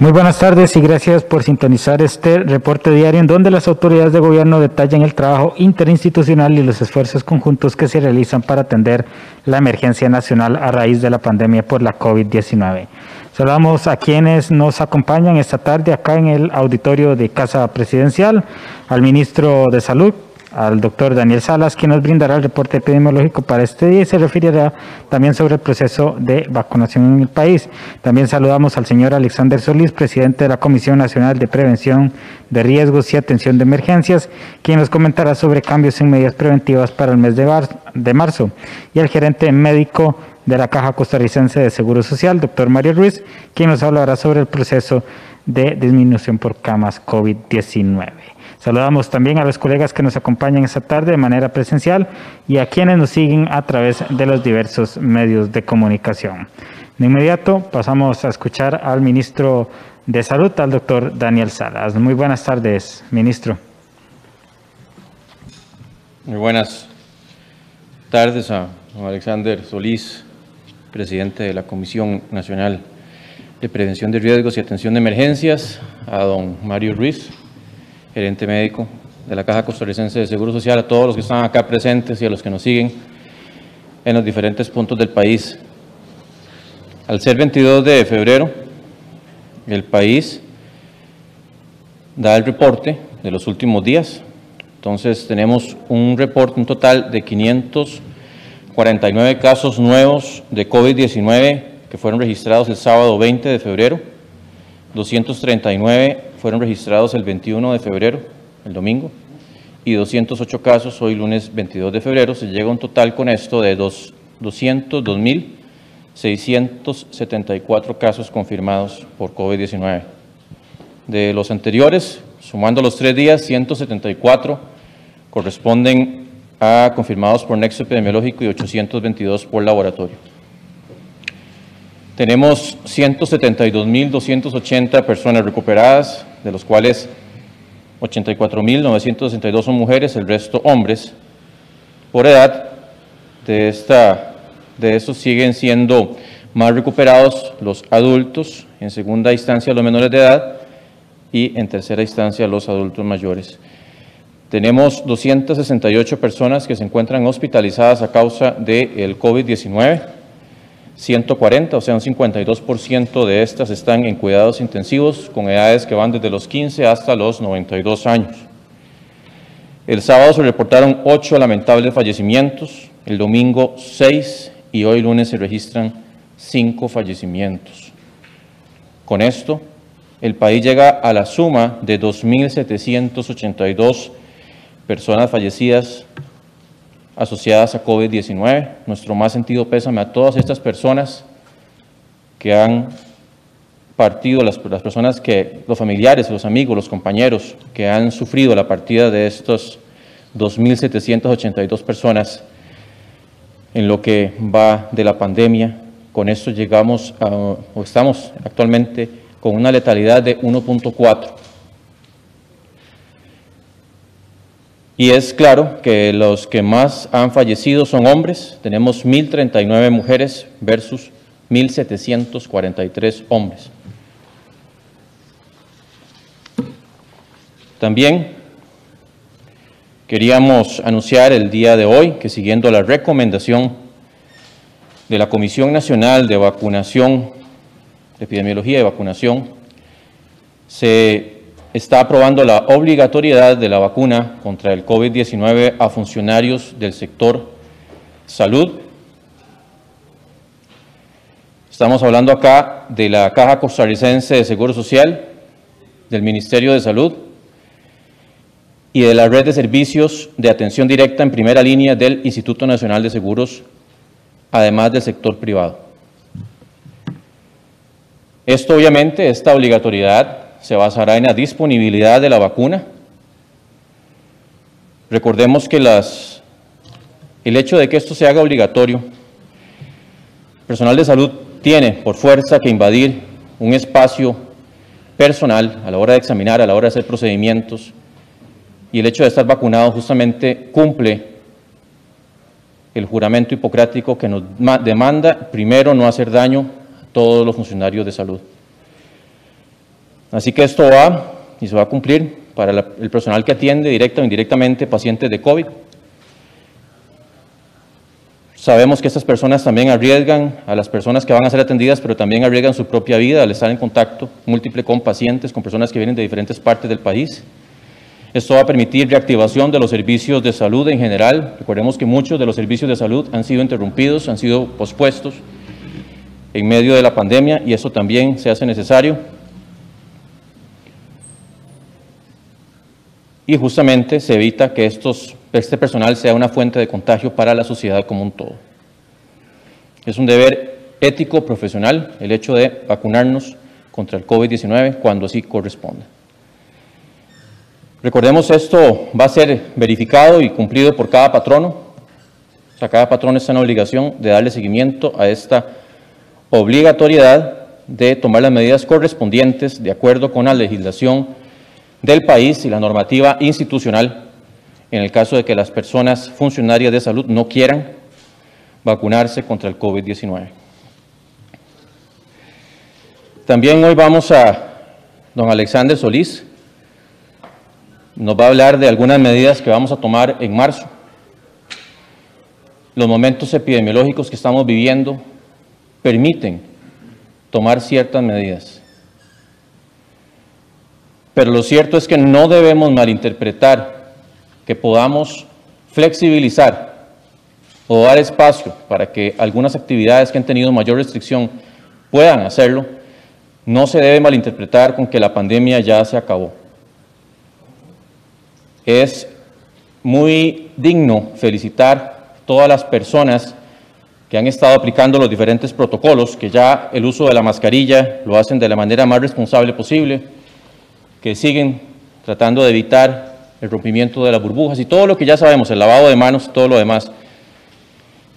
Muy buenas tardes y gracias por sintonizar este reporte diario en donde las autoridades de gobierno detallan el trabajo interinstitucional y los esfuerzos conjuntos que se realizan para atender la emergencia nacional a raíz de la pandemia por la COVID-19. Saludamos a quienes nos acompañan esta tarde acá en el auditorio de Casa Presidencial, al ministro de Salud, al doctor Daniel Salas, quien nos brindará el reporte epidemiológico para este día y se referirá también sobre el proceso de vacunación en el país. También saludamos al señor Alexander Solís, presidente de la Comisión Nacional de Prevención de Riesgos y Atención de Emergencias, quien nos comentará sobre cambios en medidas preventivas para el mes de, marzo, y al gerente médico de la Caja Costarricense de Seguro Social, doctor Mario Ruiz, quien nos hablará sobre el proceso de disminución por camas COVID-19. Saludamos también a los colegas que nos acompañan esta tarde de manera presencial y a quienes nos siguen a través de los diversos medios de comunicación. De inmediato pasamos a escuchar al ministro de Salud, al doctor Daniel Salas. Muy buenas tardes, ministro. Muy buenas tardes a Alexander Solís, presidente de la Comisión Nacional de Prevención de Riesgos y Atención de Emergencias, a don Mario Ruiz, gerente médico de la Caja Costarricense de Seguro Social, a todos los que están acá presentes y a los que nos siguen en los diferentes puntos del país. Al ser 22 de febrero, el país da el reporte de los últimos días. Entonces tenemos un reporte, un total de 549 casos nuevos de COVID-19 que fueron registrados el sábado 20 de febrero, 239 fueron registrados el 21 de febrero, el domingo, y 208 casos hoy lunes 22 de febrero. Se llega a un total con esto de 202.674 casos confirmados por COVID-19. De los anteriores, sumando los tres días, 174 corresponden a confirmados por nexo epidemiológico y 822 por laboratorio. Tenemos 172.280 personas recuperadas, de los cuales 84.962 son mujeres, el resto hombres. Por edad, de, esta, de estos siguen siendo más recuperados los adultos, en segunda instancia los menores de edad y en tercera instancia los adultos mayores. Tenemos 268 personas que se encuentran hospitalizadas a causa del COVID-19 140, o sea, un 52% de estas están en cuidados intensivos con edades que van desde los 15 hasta los 92 años. El sábado se reportaron 8 lamentables fallecimientos, el domingo 6 y hoy lunes se registran 5 fallecimientos. Con esto, el país llega a la suma de 2.782 personas fallecidas asociadas a COVID-19. Nuestro más sentido pésame a todas estas personas que han partido, las, personas que, los familiares, los amigos, los compañeros que han sufrido la partida de estos 2.782 personas en lo que va de la pandemia. Con esto llegamos a, o estamos actualmente con una letalidad de 1.4 Y es claro que los que más han fallecido son hombres. Tenemos 1.039 mujeres versus 1.743 hombres. También queríamos anunciar el día de hoy que siguiendo la recomendación de la Comisión Nacional de Vacunación, de Epidemiología y Vacunación, se está aprobando la obligatoriedad de la vacuna contra el COVID-19 a funcionarios del sector salud. Estamos hablando acá de la Caja Costarricense de Seguro Social, del Ministerio de Salud y de la red de servicios de atención directa en primera línea del Instituto Nacional de Seguros, además del sector privado. Esto obviamente, esta obligatoriedad se basará en la disponibilidad de la vacuna. Recordemos que las, el hecho de que esto se haga obligatorio, personal de salud tiene por fuerza que invadir un espacio personal a la hora de examinar, a la hora de hacer procedimientos, y el hecho de estar vacunado justamente cumple el juramento hipocrático que nos demanda, primero, no hacer daño a todos los funcionarios de salud. Así que esto va y se va a cumplir para el personal que atiende directa o indirectamente pacientes de COVID. Sabemos que estas personas también arriesgan a las personas que van a ser atendidas, pero también arriesgan su propia vida al estar en contacto múltiple con pacientes, con personas que vienen de diferentes partes del país. Esto va a permitir reactivación de los servicios de salud en general. Recordemos que muchos de los servicios de salud han sido interrumpidos, han sido pospuestos en medio de la pandemia y eso también se hace necesario. Y justamente se evita que estos, este personal sea una fuente de contagio para la sociedad como un todo. Es un deber ético, profesional, el hecho de vacunarnos contra el COVID-19 cuando así corresponda. Recordemos, esto va a ser verificado y cumplido por cada patrono. O sea, cada patrono está en obligación de darle seguimiento a esta obligatoriedad de tomar las medidas correspondientes de acuerdo con la legislación del país y la normativa institucional en el caso de que las personas funcionarias de salud no quieran vacunarse contra el COVID-19. También hoy vamos a don Alexander Solís, nos va a hablar de algunas medidas que vamos a tomar en marzo. Los momentos epidemiológicos que estamos viviendo permiten tomar ciertas medidas. Pero lo cierto es que no debemos malinterpretar que podamos flexibilizar o dar espacio para que algunas actividades que han tenido mayor restricción puedan hacerlo, no se debe malinterpretar con que la pandemia ya se acabó. Es muy digno felicitar todas las personas que han estado aplicando los diferentes protocolos, que ya el uso de la mascarilla lo hacen de la manera más responsable posible, que siguen tratando de evitar el rompimiento de las burbujas y todo lo que ya sabemos, el lavado de manos, todo lo demás.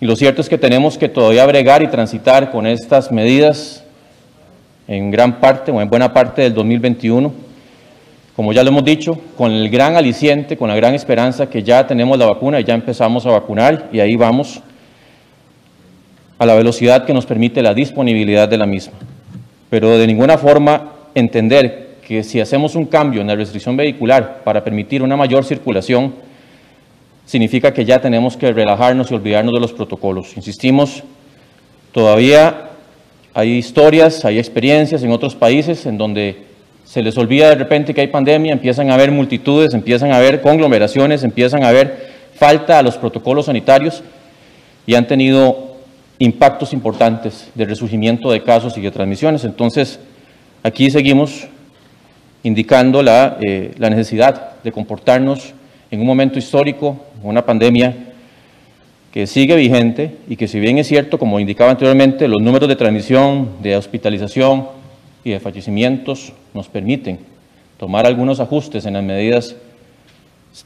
Y lo cierto es que tenemos que todavía bregar y transitar con estas medidas en gran parte o en buena parte del 2021, como ya lo hemos dicho, con el gran aliciente, con la gran esperanza que ya tenemos la vacuna y ya empezamos a vacunar y ahí vamos a la velocidad que nos permite la disponibilidad de la misma. Pero de ninguna forma entender que si hacemos un cambio en la restricción vehicular para permitir una mayor circulación, significa que ya tenemos que relajarnos y olvidarnos de los protocolos. Insistimos, todavía hay historias, hay experiencias en otros países en donde se les olvida de repente que hay pandemia, empiezan a haber multitudes, empiezan a haber conglomeraciones, empiezan a haber falta a los protocolos sanitarios y han tenido impactos importantes de resurgimiento de casos y de transmisiones. Entonces, aquí seguimos indicando la, eh, la necesidad de comportarnos en un momento histórico, una pandemia que sigue vigente y que si bien es cierto, como indicaba anteriormente, los números de transmisión, de hospitalización y de fallecimientos nos permiten tomar algunos ajustes en las medidas,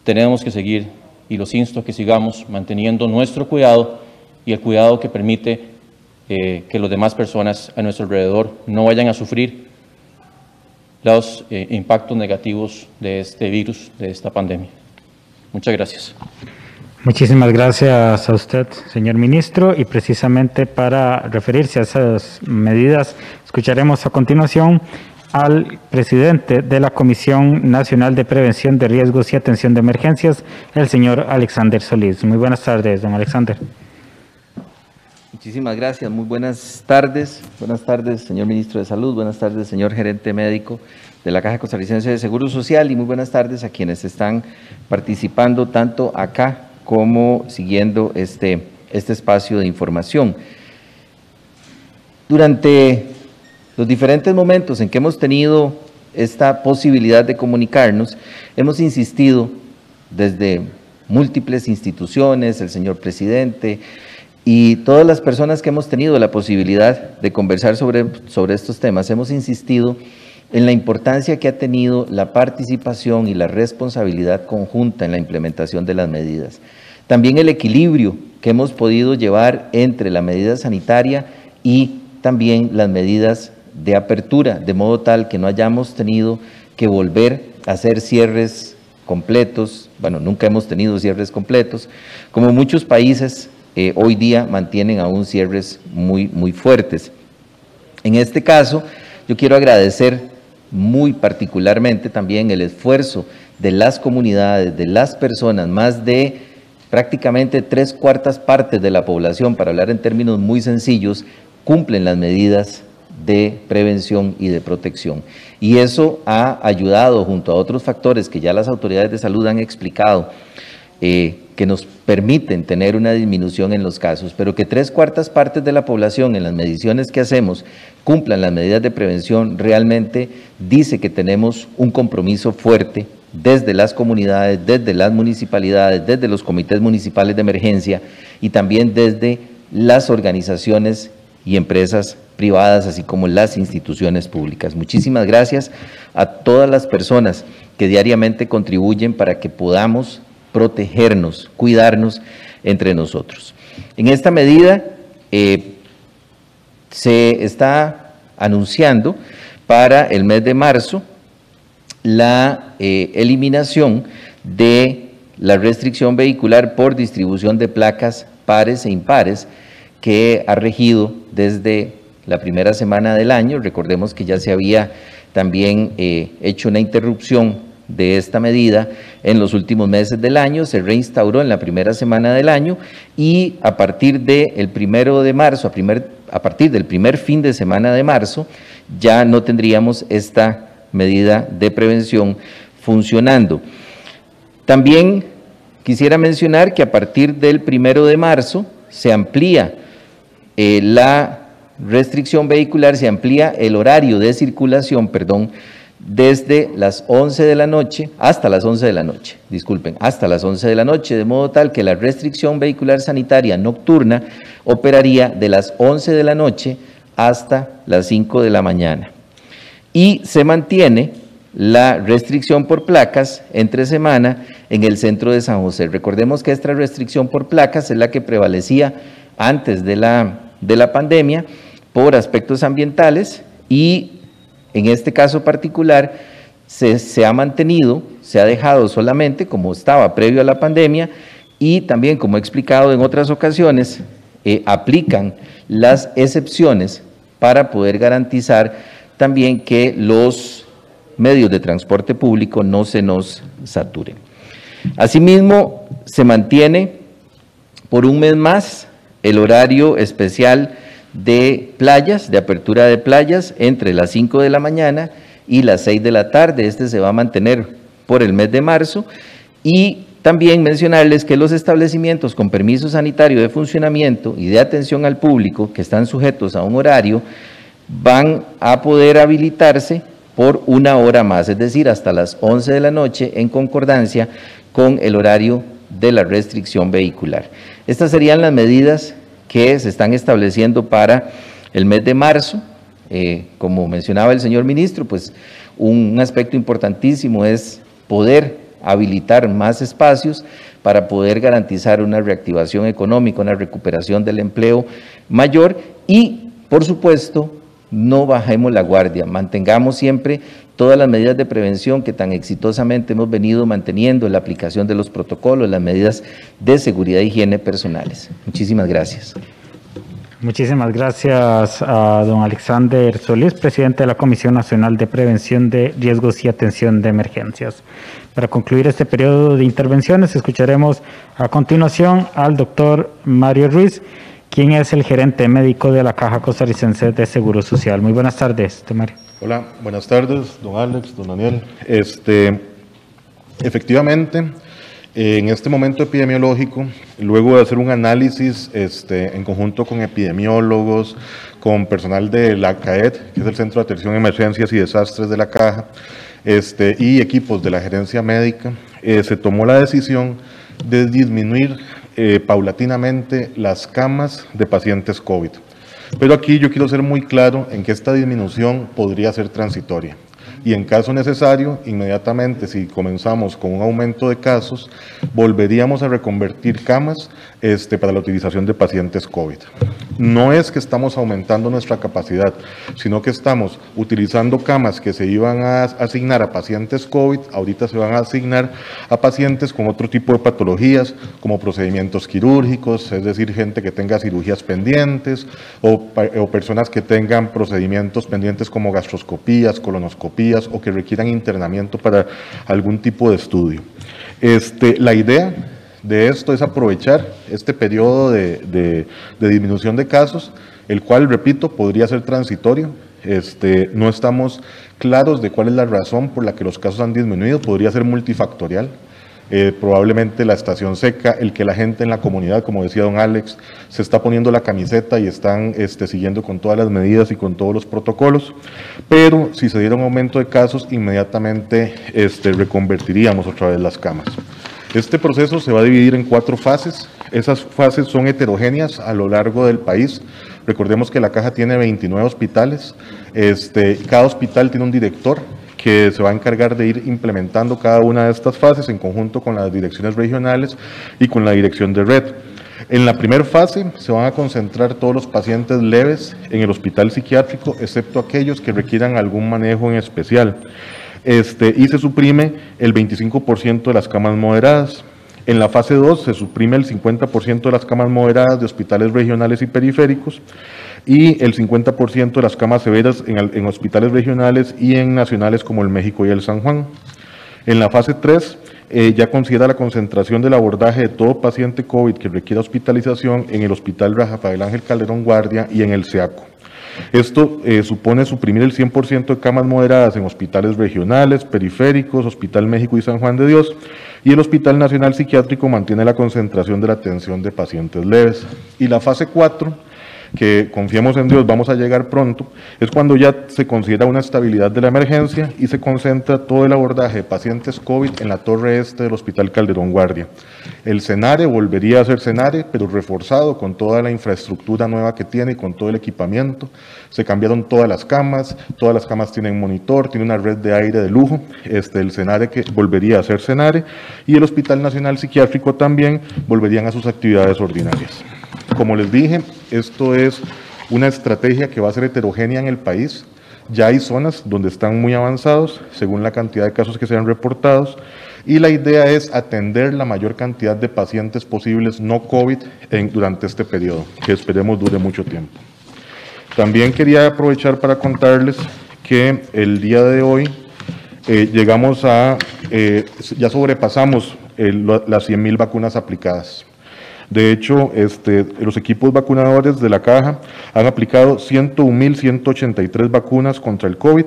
tenemos que seguir y los insto que sigamos manteniendo nuestro cuidado y el cuidado que permite eh, que las demás personas a nuestro alrededor no vayan a sufrir los eh, impactos negativos de este virus, de esta pandemia. Muchas gracias. Muchísimas gracias a usted, señor ministro, y precisamente para referirse a esas medidas, escucharemos a continuación al presidente de la Comisión Nacional de Prevención de Riesgos y Atención de Emergencias, el señor Alexander Solís. Muy buenas tardes, don Alexander. Muchísimas gracias, muy buenas tardes. Buenas tardes, señor ministro de Salud, buenas tardes, señor gerente médico de la Caja Costarricense de Seguro Social y muy buenas tardes a quienes están participando tanto acá como siguiendo este, este espacio de información. Durante los diferentes momentos en que hemos tenido esta posibilidad de comunicarnos, hemos insistido desde múltiples instituciones, el señor presidente, y todas las personas que hemos tenido la posibilidad de conversar sobre, sobre estos temas, hemos insistido en la importancia que ha tenido la participación y la responsabilidad conjunta en la implementación de las medidas. También el equilibrio que hemos podido llevar entre la medida sanitaria y también las medidas de apertura, de modo tal que no hayamos tenido que volver a hacer cierres completos, bueno, nunca hemos tenido cierres completos, como muchos países eh, hoy día mantienen aún cierres muy, muy fuertes. En este caso, yo quiero agradecer muy particularmente también el esfuerzo de las comunidades, de las personas, más de prácticamente tres cuartas partes de la población, para hablar en términos muy sencillos, cumplen las medidas de prevención y de protección. Y eso ha ayudado, junto a otros factores que ya las autoridades de salud han explicado, eh, que nos permiten tener una disminución en los casos, pero que tres cuartas partes de la población en las mediciones que hacemos cumplan las medidas de prevención, realmente dice que tenemos un compromiso fuerte desde las comunidades, desde las municipalidades, desde los comités municipales de emergencia y también desde las organizaciones y empresas privadas, así como las instituciones públicas. Muchísimas gracias a todas las personas que diariamente contribuyen para que podamos protegernos, cuidarnos entre nosotros. En esta medida eh, se está anunciando para el mes de marzo la eh, eliminación de la restricción vehicular por distribución de placas pares e impares que ha regido desde la primera semana del año. Recordemos que ya se había también eh, hecho una interrupción de esta medida en los últimos meses del año, se reinstauró en la primera semana del año y a partir del primero de marzo, a, primer, a partir del primer fin de semana de marzo, ya no tendríamos esta medida de prevención funcionando. También quisiera mencionar que a partir del primero de marzo se amplía eh, la restricción vehicular, se amplía el horario de circulación, perdón, desde las 11 de la noche hasta las 11 de la noche, disculpen, hasta las 11 de la noche, de modo tal que la restricción vehicular sanitaria nocturna operaría de las 11 de la noche hasta las 5 de la mañana. Y se mantiene la restricción por placas entre semana en el centro de San José. Recordemos que esta restricción por placas es la que prevalecía antes de la, de la pandemia por aspectos ambientales y en este caso particular, se, ha mantenido, se ha dejado solamente como estaba previo a la pandemia y también, como he explicado en otras ocasiones, eh, aplican las excepciones para poder garantizar también que los medios de transporte público no se nos saturen. Asimismo, se mantiene por un mes más el horario especial de playas, de apertura de playas, entre las 5 de la mañana y las 6 de la tarde. Este se va a mantener por el mes de marzo. Y también mencionarles que los establecimientos con permiso sanitario de funcionamiento y de atención al público que están sujetos a un horario van a poder habilitarse por una hora más, es decir, hasta las 11 de la noche en concordancia con el horario de la restricción vehicular. Estas serían las medidas que se están estableciendo para el mes de marzo. Eh, como mencionaba el señor ministro, pues un aspecto importantísimo es poder habilitar más espacios para poder garantizar una reactivación económica, una recuperación del empleo mayor y, por supuesto, no bajemos la guardia, mantengamos siempre todas las medidas de prevención que tan exitosamente hemos venido manteniendo, la aplicación de los protocolos, las medidas de seguridad e higiene personales. Muchísimas gracias. Muchísimas gracias a don Alexander Solís, presidente de la Comisión Nacional de Prevención de Riesgos y Atención de Emergencias. Para concluir este periodo de intervenciones, escucharemos a continuación al doctor Mario Ruiz, quien es el gerente médico de la Caja Costarricense de Seguro Social. Muy buenas tardes, Mario. Hola, buenas tardes, don Alex, don Daniel. Este, efectivamente, en este momento epidemiológico, luego de hacer un análisis este, en conjunto con epidemiólogos, con personal de la CAET, que es el Centro de Atención a Emergencias y Desastres de la Caja, este, y equipos de la gerencia médica, eh, se tomó la decisión de disminuir eh, paulatinamente las camas de pacientes COVID. Pero aquí yo quiero ser muy claro en que esta disminución podría ser transitoria y en caso necesario, inmediatamente si comenzamos con un aumento de casos, volveríamos a reconvertir camas este, para la utilización de pacientes COVID. No es que estamos aumentando nuestra capacidad, sino que estamos utilizando camas que se iban a asignar a pacientes COVID, ahorita se van a asignar a pacientes con otro tipo de patologías, como procedimientos quirúrgicos, es decir, gente que tenga cirugías pendientes o, o personas que tengan procedimientos pendientes como gastroscopías, colonoscopías, o que requieran internamiento para algún tipo de estudio. Este, la idea de esto es aprovechar este periodo de, disminución de casos, el cual, repito, podría ser transitorio. Este, no estamos claros de cuál es la razón por la que los casos han disminuido, podría ser multifactorial. Eh, probablemente la estación seca, el que la gente en la comunidad, como decía don Alex, se está poniendo la camiseta y están este, siguiendo con todas las medidas y con todos los protocolos, pero si se diera un aumento de casos, inmediatamente este, reconvertiríamos otra vez las camas. Este proceso se va a dividir en cuatro fases. Esas fases son heterogéneas a lo largo del país. Recordemos que la caja tiene 29 hospitales. Este, cada hospital tiene un director que se va a encargar de ir implementando cada una de estas fases en conjunto con las direcciones regionales y con la dirección de red. En la primera fase se van a concentrar todos los pacientes leves en el hospital psiquiátrico, excepto aquellos que requieran algún manejo en especial. Este, y se suprime el 25% de las camas moderadas. En la fase 2 se suprime el 50% de las camas moderadas de hospitales regionales y periféricos y el 50% de las camas severas en, hospitales regionales y en nacionales como el México y el San Juan. En la fase 3 eh, ya considera la concentración del abordaje de todo paciente COVID que requiera hospitalización en el Hospital Rafael Ángel Calderón Guardia y en el SEACO. Esto eh, supone suprimir el 100% de camas moderadas en hospitales regionales, periféricos, Hospital México y San Juan de Dios, y el Hospital Nacional Psiquiátrico mantiene la concentración de la atención de pacientes leves. Y la fase 4 que confiemos en Dios, vamos a llegar pronto, es cuando ya se considera una estabilidad de la emergencia y se concentra todo el abordaje de pacientes COVID en la torre este del Hospital Calderón Guardia. El CENARE volvería a ser CENARE, pero reforzado con toda la infraestructura nueva que tiene y con todo el equipamiento. Se cambiaron todas las camas, todas las camas tienen monitor, tiene una red de aire de lujo, este, el CENARE que volvería a ser CENARE y el Hospital Nacional Psiquiátrico también volverían a sus actividades ordinarias. Como les dije, esto es una estrategia que va a ser heterogénea en el país. Ya hay zonas donde están muy avanzados, según la cantidad de casos que se han reportados, y la idea es atender la mayor cantidad de pacientes posibles no COVID durante este periodo, que esperemos dure mucho tiempo. También quería aprovechar para contarles que el día de hoy eh, llegamos a, eh, ya sobrepasamos eh, las 100.000 vacunas aplicadas. De hecho, este, los equipos vacunadores de la caja han aplicado 101.183 vacunas contra el COVID,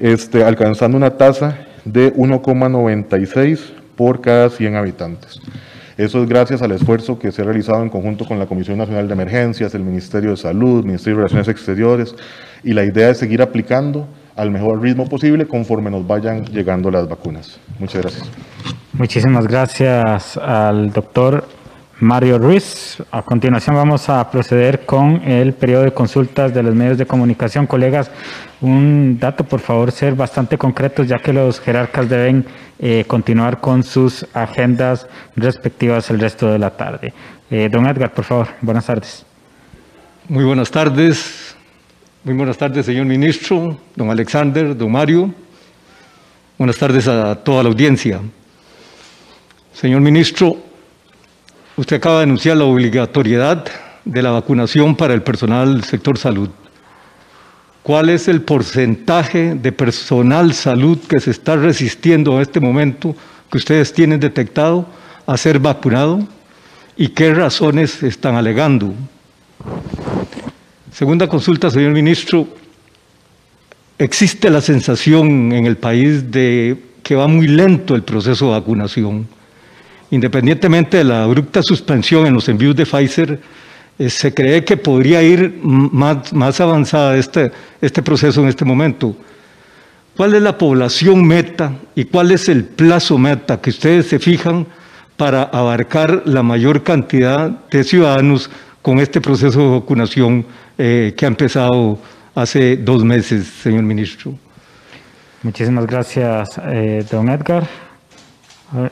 este, alcanzando una tasa de 1,96 por cada 100 habitantes. Eso es gracias al esfuerzo que se ha realizado en conjunto con la Comisión Nacional de Emergencias, el Ministerio de Salud, el Ministerio de Relaciones Exteriores, y la idea es seguir aplicando al mejor ritmo posible conforme nos vayan llegando las vacunas. Muchas gracias. Muchísimas gracias al doctor Mario Ruiz. A continuación vamos a proceder con el periodo de consultas de los medios de comunicación. Colegas, un dato, por favor, ser bastante concretos, ya que los jerarcas deben eh, continuar con sus agendas respectivas el resto de la tarde. Eh, don Edgar, por favor, buenas tardes. Muy buenas tardes. Muy buenas tardes, señor ministro, don Alexander, don Mario. Buenas tardes a toda la audiencia. Señor ministro, Usted acaba de anunciar la obligatoriedad de la vacunación para el personal del sector salud. ¿Cuál es el porcentaje de personal salud que se está resistiendo en este momento que ustedes tienen detectado a ser vacunado y qué razones están alegando? Segunda consulta, señor ministro. Existe la sensación en el país de que va muy lento el proceso de vacunación Independientemente de la abrupta suspensión en los envíos de Pfizer, eh, se cree que podría ir más, más avanzada este, este proceso en este momento. ¿Cuál es la población meta y cuál es el plazo meta que ustedes se fijan para abarcar la mayor cantidad de ciudadanos con este proceso de vacunación eh, que ha empezado hace dos meses, señor ministro? Muchísimas gracias, eh, don Edgar.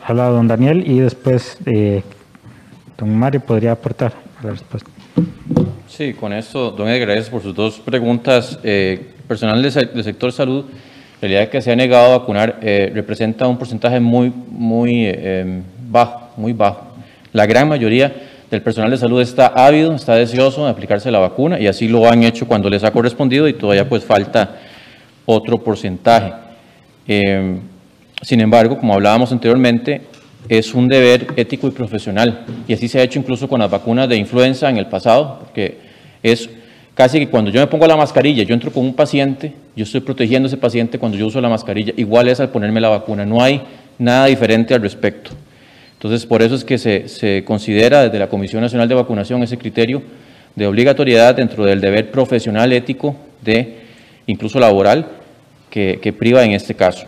Habla don Daniel y después eh, don Mario podría aportar la respuesta. Sí, con esto, don Edgar, gracias por sus dos preguntas. Eh, personal del sector salud, la realidad que se ha negado a vacunar eh, representa un porcentaje muy, muy em, bajo, muy bajo. La gran mayoría del personal de salud está ávido, está deseoso de aplicarse la vacuna y así lo han hecho cuando les ha correspondido y todavía pues falta otro porcentaje. Sin embargo, como hablábamos anteriormente, es un deber ético y profesional, y así se ha hecho incluso con las vacunas de influenza en el pasado, porque es casi que cuando yo me pongo la mascarilla, yo entro con un paciente, yo estoy protegiendo a ese paciente cuando yo uso la mascarilla, igual es al ponerme la vacuna, no hay nada diferente al respecto. Entonces, por eso es que se, considera desde la Comisión Nacional de Vacunación ese criterio de obligatoriedad dentro del deber profesional, ético, de incluso laboral, que priva en este caso.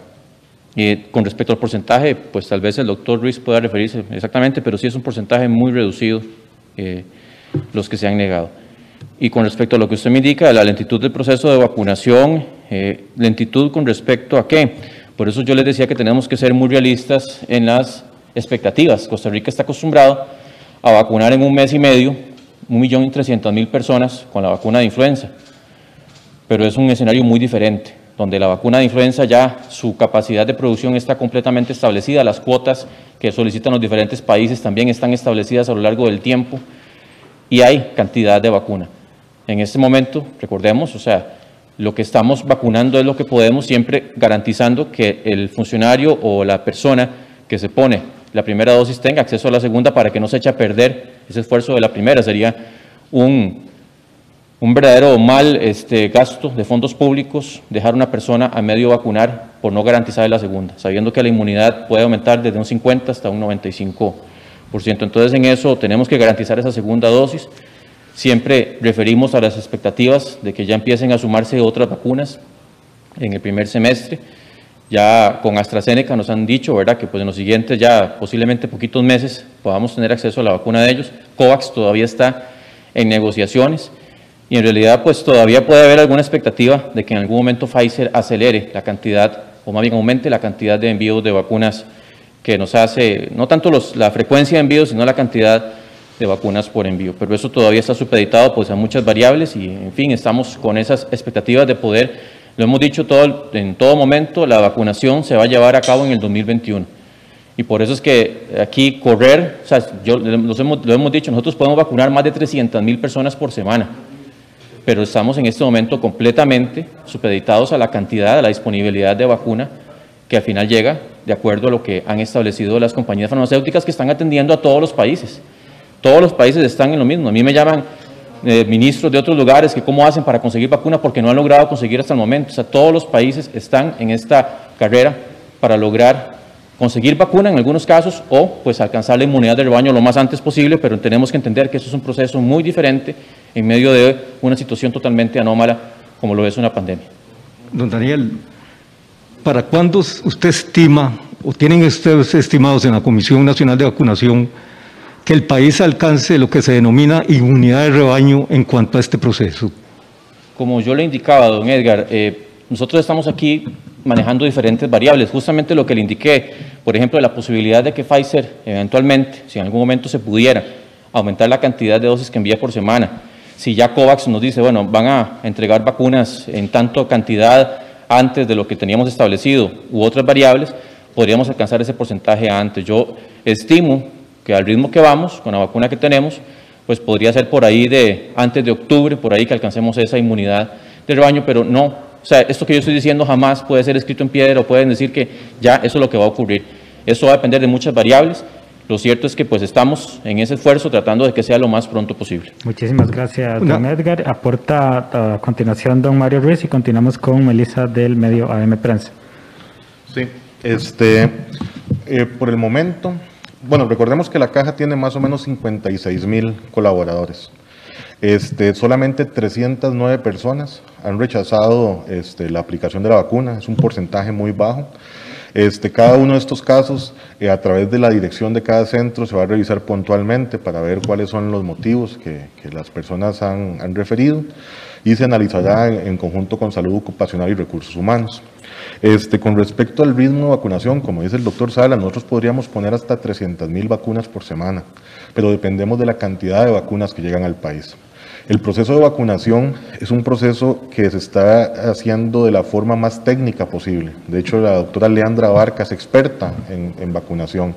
Con respecto al porcentaje, pues tal vez el doctor Ruiz pueda referirse exactamente, pero sí es un porcentaje muy reducido eh, los que se han negado. Y con respecto a lo que usted me indica, la lentitud del proceso de vacunación, eh, lentitud con respecto a qué. Por eso yo les decía que tenemos que ser muy realistas en las expectativas. Costa Rica está acostumbrado a vacunar en un mes y medio un millón y trescientas mil personas con la vacuna de influenza, pero es un escenario muy diferente donde la vacuna de influenza ya su capacidad de producción está completamente establecida, las cuotas que solicitan los diferentes países también están establecidas a lo largo del tiempo y hay cantidad de vacuna. En este momento, recordemos, o sea, lo que estamos vacunando es lo que podemos siempre garantizando que el funcionario o la persona que se pone la primera dosis tenga acceso a la segunda para que no se eche a perder ese esfuerzo de la primera. Sería un un verdadero mal este, gasto de fondos públicos dejar una persona a medio vacunar por no garantizar la segunda, sabiendo que la inmunidad puede aumentar desde un 50 hasta un 95%. Entonces en eso tenemos que garantizar esa segunda dosis. Siempre referimos a las expectativas de que ya empiecen a sumarse otras vacunas en el primer semestre. Ya con AstraZeneca nos han dicho, ¿verdad?, que pues en los siguientes ya posiblemente poquitos meses podamos tener acceso a la vacuna de ellos. COVAX todavía está en negociaciones y en realidad pues todavía puede haber alguna expectativa de que en algún momento Pfizer acelere la cantidad, o más bien aumente la cantidad de envíos de vacunas que nos hace, no tanto los, la frecuencia de envíos, sino la cantidad de vacunas por envío. Pero eso todavía está supeditado pues, a muchas variables y, en fin, estamos con esas expectativas de poder, lo hemos dicho todo, en todo momento, la vacunación se va a llevar a cabo en el 2021. Y por eso es que aquí correr, o sea, yo, hemos, lo hemos dicho, nosotros podemos vacunar más de 300 mil personas por semana pero estamos en este momento completamente supeditados a la cantidad, a la disponibilidad de vacuna que al final llega de acuerdo a lo que han establecido las compañías farmacéuticas que están atendiendo a todos los países. Todos los países están en lo mismo. A mí me llaman eh, ministros de otros lugares que cómo hacen para conseguir vacuna porque no han logrado conseguir hasta el momento. O sea, todos los países están en esta carrera para lograr conseguir vacuna en algunos casos o pues alcanzar la inmunidad del rebaño lo más antes posible, pero tenemos que entender que eso es un proceso muy diferente en medio de una situación totalmente anómala como lo es una pandemia. Don Daniel, ¿para cuándo usted estima o tienen ustedes estimados en la Comisión Nacional de Vacunación que el país alcance lo que se denomina inmunidad de rebaño en cuanto a este proceso? Como yo le indicaba, don Edgar, eh, nosotros estamos aquí manejando diferentes variables. Justamente lo que le indiqué, por ejemplo, la posibilidad de que Pfizer eventualmente, si en algún momento se pudiera, aumentar la cantidad de dosis que envía por semana. Si ya COVAX nos dice, bueno, van a entregar vacunas en tanto cantidad antes de lo que teníamos establecido u otras variables, podríamos alcanzar ese porcentaje antes. Yo estimo que al ritmo que vamos, con la vacuna que tenemos, pues podría ser por ahí de antes de octubre, por ahí que alcancemos esa inmunidad de rebaño, pero no o sea, esto que yo estoy diciendo jamás puede ser escrito en piedra o pueden decir que ya eso es lo que va a ocurrir. Eso va a depender de muchas variables. Lo cierto es que pues estamos en ese esfuerzo tratando de que sea lo más pronto posible. Muchísimas gracias, don Edgar. Aporta a continuación don Mario Ruiz y continuamos con Melissa del medio AM Prensa. Sí, este, eh, por el momento, bueno, recordemos que la caja tiene más o menos 56 mil colaboradores. Este, solamente 309 personas han rechazado este, la aplicación de la vacuna, es un porcentaje muy bajo. Este, cada uno de estos casos, eh, a través de la dirección de cada centro, se va a revisar puntualmente para ver cuáles son los motivos que, las personas han, referido y se analizará en, conjunto con salud ocupacional y recursos humanos. Este, con respecto al ritmo de vacunación, como dice el doctor Sala, nosotros podríamos poner hasta 300 mil vacunas por semana, pero dependemos de la cantidad de vacunas que llegan al país. El proceso de vacunación es un proceso que se está haciendo de la forma más técnica posible. De hecho, la doctora Leandra Barca es experta en, vacunación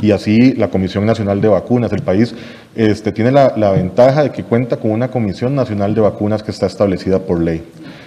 y así la Comisión Nacional de Vacunas. El país este, tiene la, ventaja de que cuenta con una Comisión Nacional de Vacunas que está establecida por ley.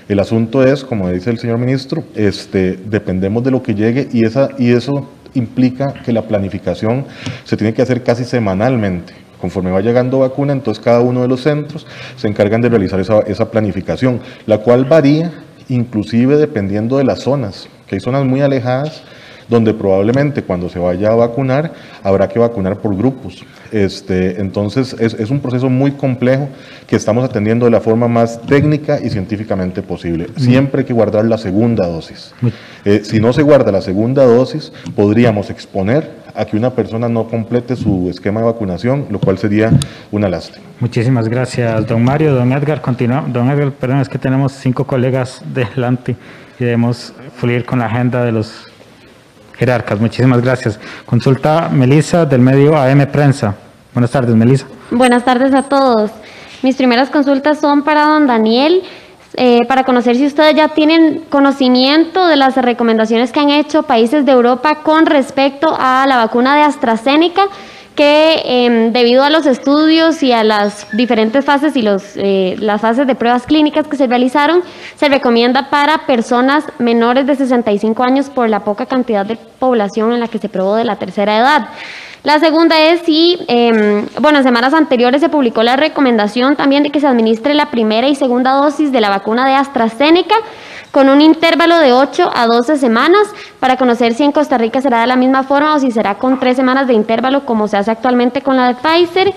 El asunto es, como dice el señor ministro, este, dependemos de lo que llegue y, esa, y eso implica que la planificación se tiene que hacer casi semanalmente. Conforme va llegando vacuna, entonces cada uno de los centros se encargan de realizar esa, esa planificación, la cual varía inclusive dependiendo de las zonas, que hay zonas muy alejadas donde probablemente cuando se vaya a vacunar habrá que vacunar por grupos. Este, entonces es, un proceso muy complejo que estamos atendiendo de la forma más técnica y científicamente posible. Siempre hay que guardar la segunda dosis. Eh, si no se guarda la segunda dosis, podríamos exponer a que una persona no complete su esquema de vacunación, lo cual sería una lástima. Muchísimas gracias, don Mario. Don Edgar, continúa. Don Edgar, perdón, es que tenemos cinco colegas delante y debemos fluir con la agenda de los jerarcas. Muchísimas gracias. Consulta Melisa del medio AM Prensa. Buenas tardes, Melisa. Buenas tardes a todos. Mis primeras consultas son para don Daniel. Eh, para conocer si ustedes ya tienen conocimiento de las recomendaciones que han hecho países de Europa con respecto a la vacuna de AstraZeneca que em, debido a los estudios y a las diferentes fases y los, eh, las fases de pruebas clínicas que se realizaron, se recomienda para personas menores de 65 años por la poca cantidad de población en la que se probó de la tercera edad. La segunda es si, em, bueno, en semanas anteriores se publicó la recomendación también de que se administre la primera y segunda dosis de la vacuna de AstraZeneca con un intervalo de 8 a 12 semanas para conocer si en Costa Rica será de la misma forma o si será con tres semanas de intervalo como se hace actualmente con la de Pfizer.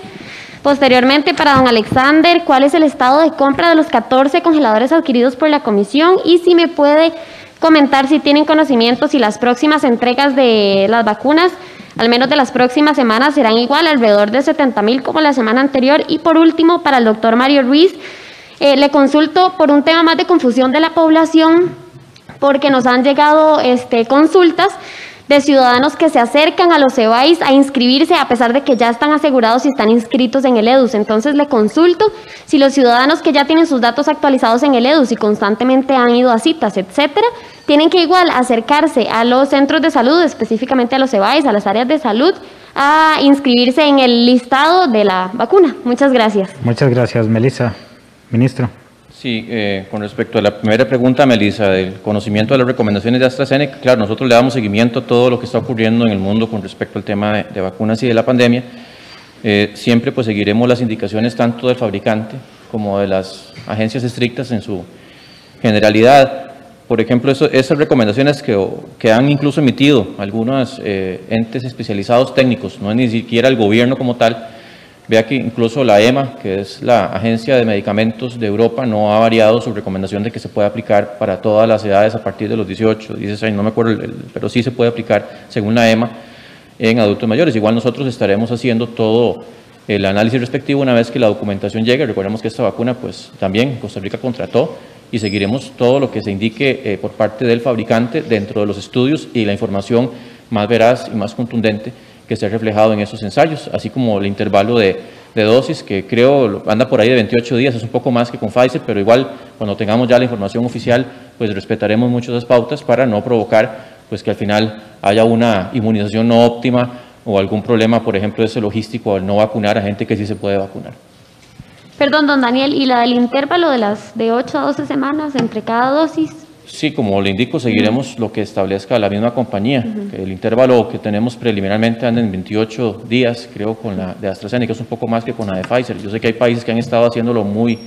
Posteriormente, para don Alexander, ¿cuál es el estado de compra de los 14 congeladores adquiridos por la comisión? Y si me puede comentar si tienen conocimiento si las próximas entregas de las vacunas, al menos de las próximas semanas, serán igual, alrededor de 70 mil como la semana anterior. Y por último, para el doctor Mario Ruiz, eh, le consulto por un tema más de confusión de la población, porque nos han llegado este, consultas de ciudadanos que se acercan a los EBAIS a inscribirse a pesar de que ya están asegurados y están inscritos en el EDUS. Entonces le consulto si los ciudadanos que ya tienen sus datos actualizados en el EDUS y constantemente han ido a citas, etcétera, tienen que igual acercarse a los centros de salud, específicamente a los EBAIS, a las áreas de salud, a inscribirse en el listado de la vacuna. Muchas gracias. Muchas gracias, Melissa. Ministro. Sí, eh, con respecto a la primera pregunta, Melissa, del conocimiento de las recomendaciones de AstraZeneca, claro, nosotros le damos seguimiento a todo lo que está ocurriendo en el mundo con respecto al tema de, vacunas y de la pandemia. Eh, siempre pues seguiremos las indicaciones tanto del fabricante como de las agencias estrictas en su generalidad. Por ejemplo, esas recomendaciones que, que, han incluso emitido algunos eh, entes especializados técnicos, no es ni siquiera el gobierno como tal, Vea que incluso la EMA, que es la Agencia de Medicamentos de Europa, no ha variado su recomendación de que se puede aplicar para todas las edades a partir de los 18, 16 no me acuerdo, pero sí se puede aplicar según la EMA en adultos mayores. Igual nosotros estaremos haciendo todo el análisis respectivo una vez que la documentación llegue. Recordemos que esta vacuna pues también Costa Rica contrató y seguiremos todo lo que se indique eh, por parte del fabricante dentro de los estudios y la información más veraz y más contundente que se ha reflejado en esos ensayos, así como el intervalo de, dosis, que creo anda por ahí de 28 días, es un poco más que con Pfizer, pero igual cuando tengamos ya la información oficial, pues respetaremos mucho esas pautas para no provocar pues que al final haya una inmunización no óptima o algún problema, por ejemplo, ese logístico al no vacunar a gente que sí se puede vacunar. Perdón, don Daniel, ¿y la del intervalo de las de 8 a 12 semanas entre cada dosis? Sí, como le indico, seguiremos lo que establezca la misma compañía. el intervalo que tenemos preliminarmente anda en 28 días, creo, con la de AstraZeneca, es un poco más que con la de Pfizer. Yo sé que hay países que han estado haciéndolo muy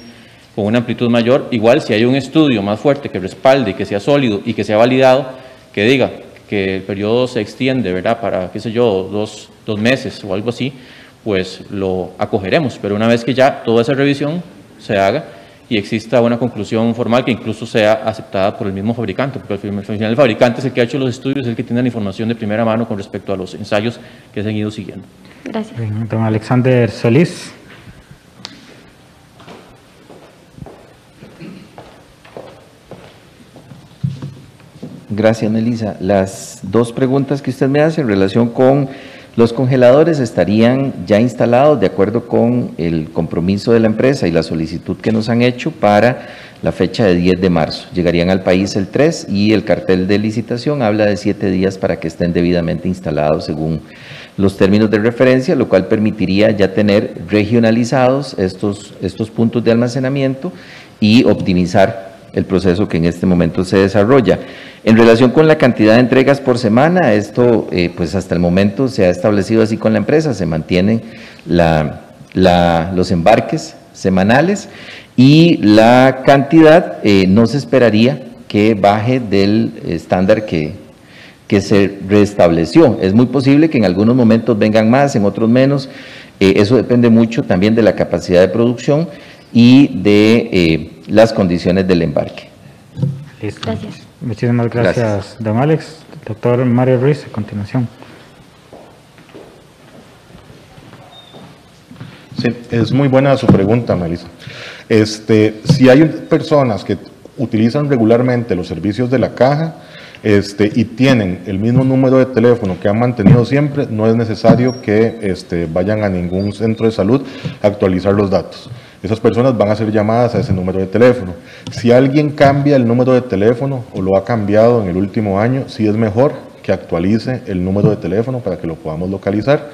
con una amplitud mayor. Igual, si hay un estudio más fuerte que respalde, que sea sólido y que sea validado, que diga que el periodo se extiende, ¿verdad? Para, qué sé yo, dos, dos meses o algo así, pues lo acogeremos. Pero una vez que ya toda esa revisión se haga, y exista una conclusión formal que incluso sea aceptada por el mismo fabricante, porque al final el fabricante es el que ha hecho los estudios, es el que tiene la información de primera mano con respecto a los ensayos que se han ido siguiendo. Gracias. Don Alexander Solís. Gracias, Melissa. Las dos preguntas que usted me hace en relación con los congeladores estarían ya instalados de acuerdo con el compromiso de la empresa y la solicitud que nos han hecho para la fecha de 10 de marzo. Llegarían al país el 3 y el cartel de licitación habla de 7 días para que estén debidamente instalados según los términos de referencia, lo cual permitiría ya tener regionalizados estos, estos puntos de almacenamiento y optimizar el proceso que en este momento se desarrolla. En relación con la cantidad de entregas por semana, esto eh, pues hasta el momento se ha establecido así con la empresa, se mantienen los embarques semanales y la cantidad eh, no se esperaría que baje del estándar que, que se restableció. Es muy posible que en algunos momentos vengan más, en otros menos. Eh, eso depende mucho también de la capacidad de producción y de las condiciones del embarque. Listo. Gracias. Muchísimas gracias, don Alex. Doctor Mario Ruiz, a continuación. Sí, es muy buena su pregunta, Melissa. Este, si hay personas que utilizan regularmente los servicios de la caja este, y tienen el mismo número de teléfono que han mantenido siempre, no es necesario que este, vayan a ningún centro de salud a actualizar los datos. Esas personas van a ser llamadas a ese número de teléfono. Si alguien cambia el número de teléfono o lo ha cambiado en el último año, sí es mejor que actualice el número de teléfono para que lo podamos localizar.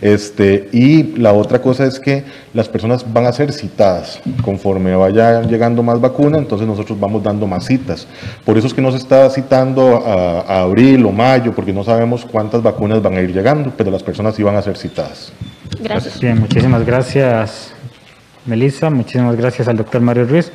Este, y la otra cosa es que las personas van a ser citadas. Conforme vaya llegando más vacuna, entonces nosotros vamos dando más citas. Por eso es que no se está citando a, abril o mayo, porque no sabemos cuántas vacunas van a ir llegando, pero las personas sí van a ser citadas. Gracias. Bien, muchísimas gracias, Melissa. Muchísimas gracias al doctor Mario Ruiz.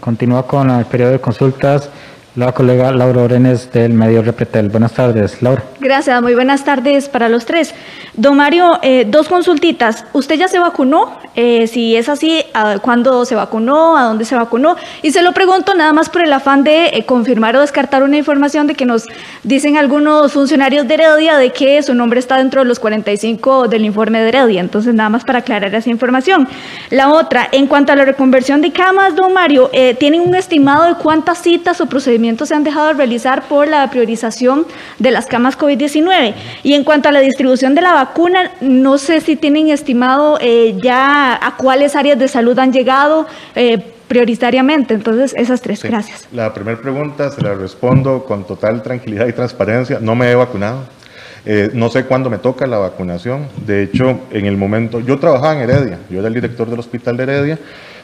continúa con el periodo de consultas la colega Laura Orenes del medio Repretel. Buenas tardes, Laura. Gracias, muy buenas tardes para los tres. Don Mario, eh, dos consultitas. ¿Usted ya se vacunó? Eh, si es así, ¿cuándo se vacunó? ¿A dónde se vacunó? Y se lo pregunto nada más por el afán de eh, confirmar o descartar una información de que nos dicen algunos funcionarios de Heredia de que su nombre está dentro de los 45 del informe de Heredia. Entonces, nada más para aclarar esa información. La otra, en cuanto a la reconversión de camas, don Mario, ¿tienen un estimado de cuántas citas o procedimientos se han dejado de realizar por la priorización de las camas COVID-19. Y en cuanto a la distribución de la vacuna, no sé si tienen estimado eh, ya a cuáles áreas de salud han llegado. Eh, prioritariamente. Entonces, esas tres, gracias. La primera pregunta se la respondo con total tranquilidad y transparencia. No me he vacunado. Eh, no sé cuándo me toca la vacunación. De hecho, en el momento, yo trabajaba en Heredia, yo era el director del hospital de Heredia,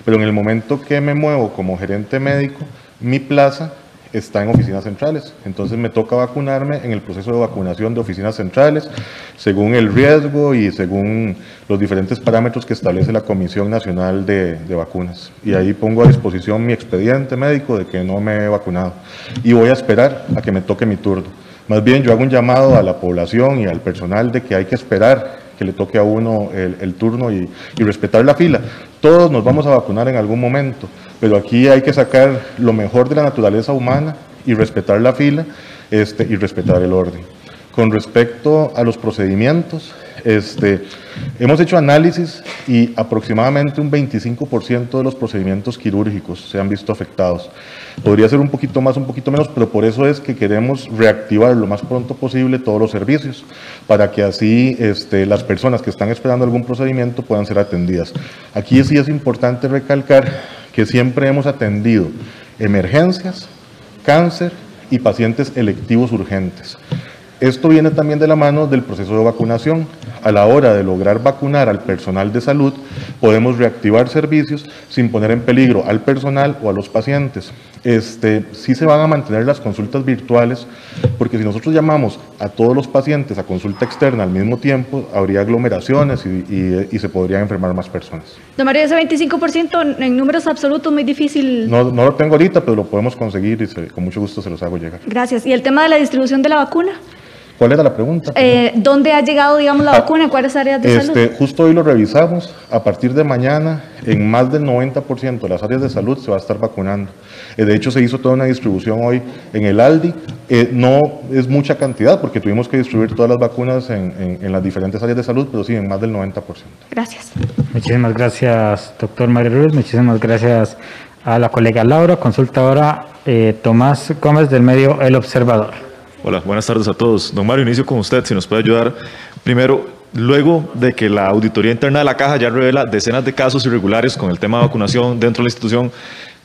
pero en el momento que me muevo como gerente médico, mi plaza está en oficinas centrales. Entonces me toca vacunarme en el proceso de vacunación de oficinas centrales, según el riesgo y según los diferentes parámetros que establece la Comisión Nacional de, Vacunas. Y ahí pongo a disposición mi expediente médico de que no me he vacunado. Y voy a esperar a que me toque mi turno. Más bien yo hago un llamado a la población y al personal de que hay que esperar que le toque a uno el, turno y, respetar la fila. Todos nos vamos a vacunar en algún momento pero aquí hay que sacar lo mejor de la naturaleza humana y respetar la fila este, y respetar el orden. Con respecto a los procedimientos, este, hemos hecho análisis y aproximadamente un 25% de los procedimientos quirúrgicos se han visto afectados. Podría ser un poquito más, un poquito menos, pero por eso es que queremos reactivar lo más pronto posible todos los servicios, para que así este, las personas que están esperando algún procedimiento puedan ser atendidas. Aquí sí es importante recalcar que siempre hemos atendido emergencias, cáncer y pacientes electivos urgentes. Esto viene también de la mano del proceso de vacunación. A la hora de lograr vacunar al personal de salud, podemos reactivar servicios sin poner en peligro al personal o a los pacientes. Este, sí se van a mantener las consultas virtuales, porque si nosotros llamamos a todos los pacientes a consulta externa al mismo tiempo, habría aglomeraciones y, se podrían enfermar más personas. Don María, ese 25% en números absolutos muy difícil. No, no lo tengo ahorita, pero lo podemos conseguir y con mucho gusto se los hago llegar. Gracias. ¿Y el tema de la distribución de la vacuna? ¿Cuál era la pregunta? Eh, ¿Dónde ha llegado, digamos, la ah, vacuna? ¿Cuáles áreas de este, salud? Justo hoy lo revisamos. A partir de mañana, en más del 90% de las áreas de salud se va a estar vacunando. Eh, de hecho, se hizo toda una distribución hoy en el ALDI. Eh, no es mucha cantidad porque tuvimos que distribuir todas las vacunas en, las diferentes áreas de salud, pero sí, en más del 90%. Gracias. Muchísimas gracias, doctor Mario Ruiz. Muchísimas gracias a la colega Laura. Consulta ahora Tomás Gómez del medio El Observador. Hola, buenas tardes a todos. Don Mario, inicio con usted, si nos puede ayudar. Primero, luego de que la auditoría interna de la caja ya revela decenas de casos irregulares con el tema de vacunación dentro de la institución,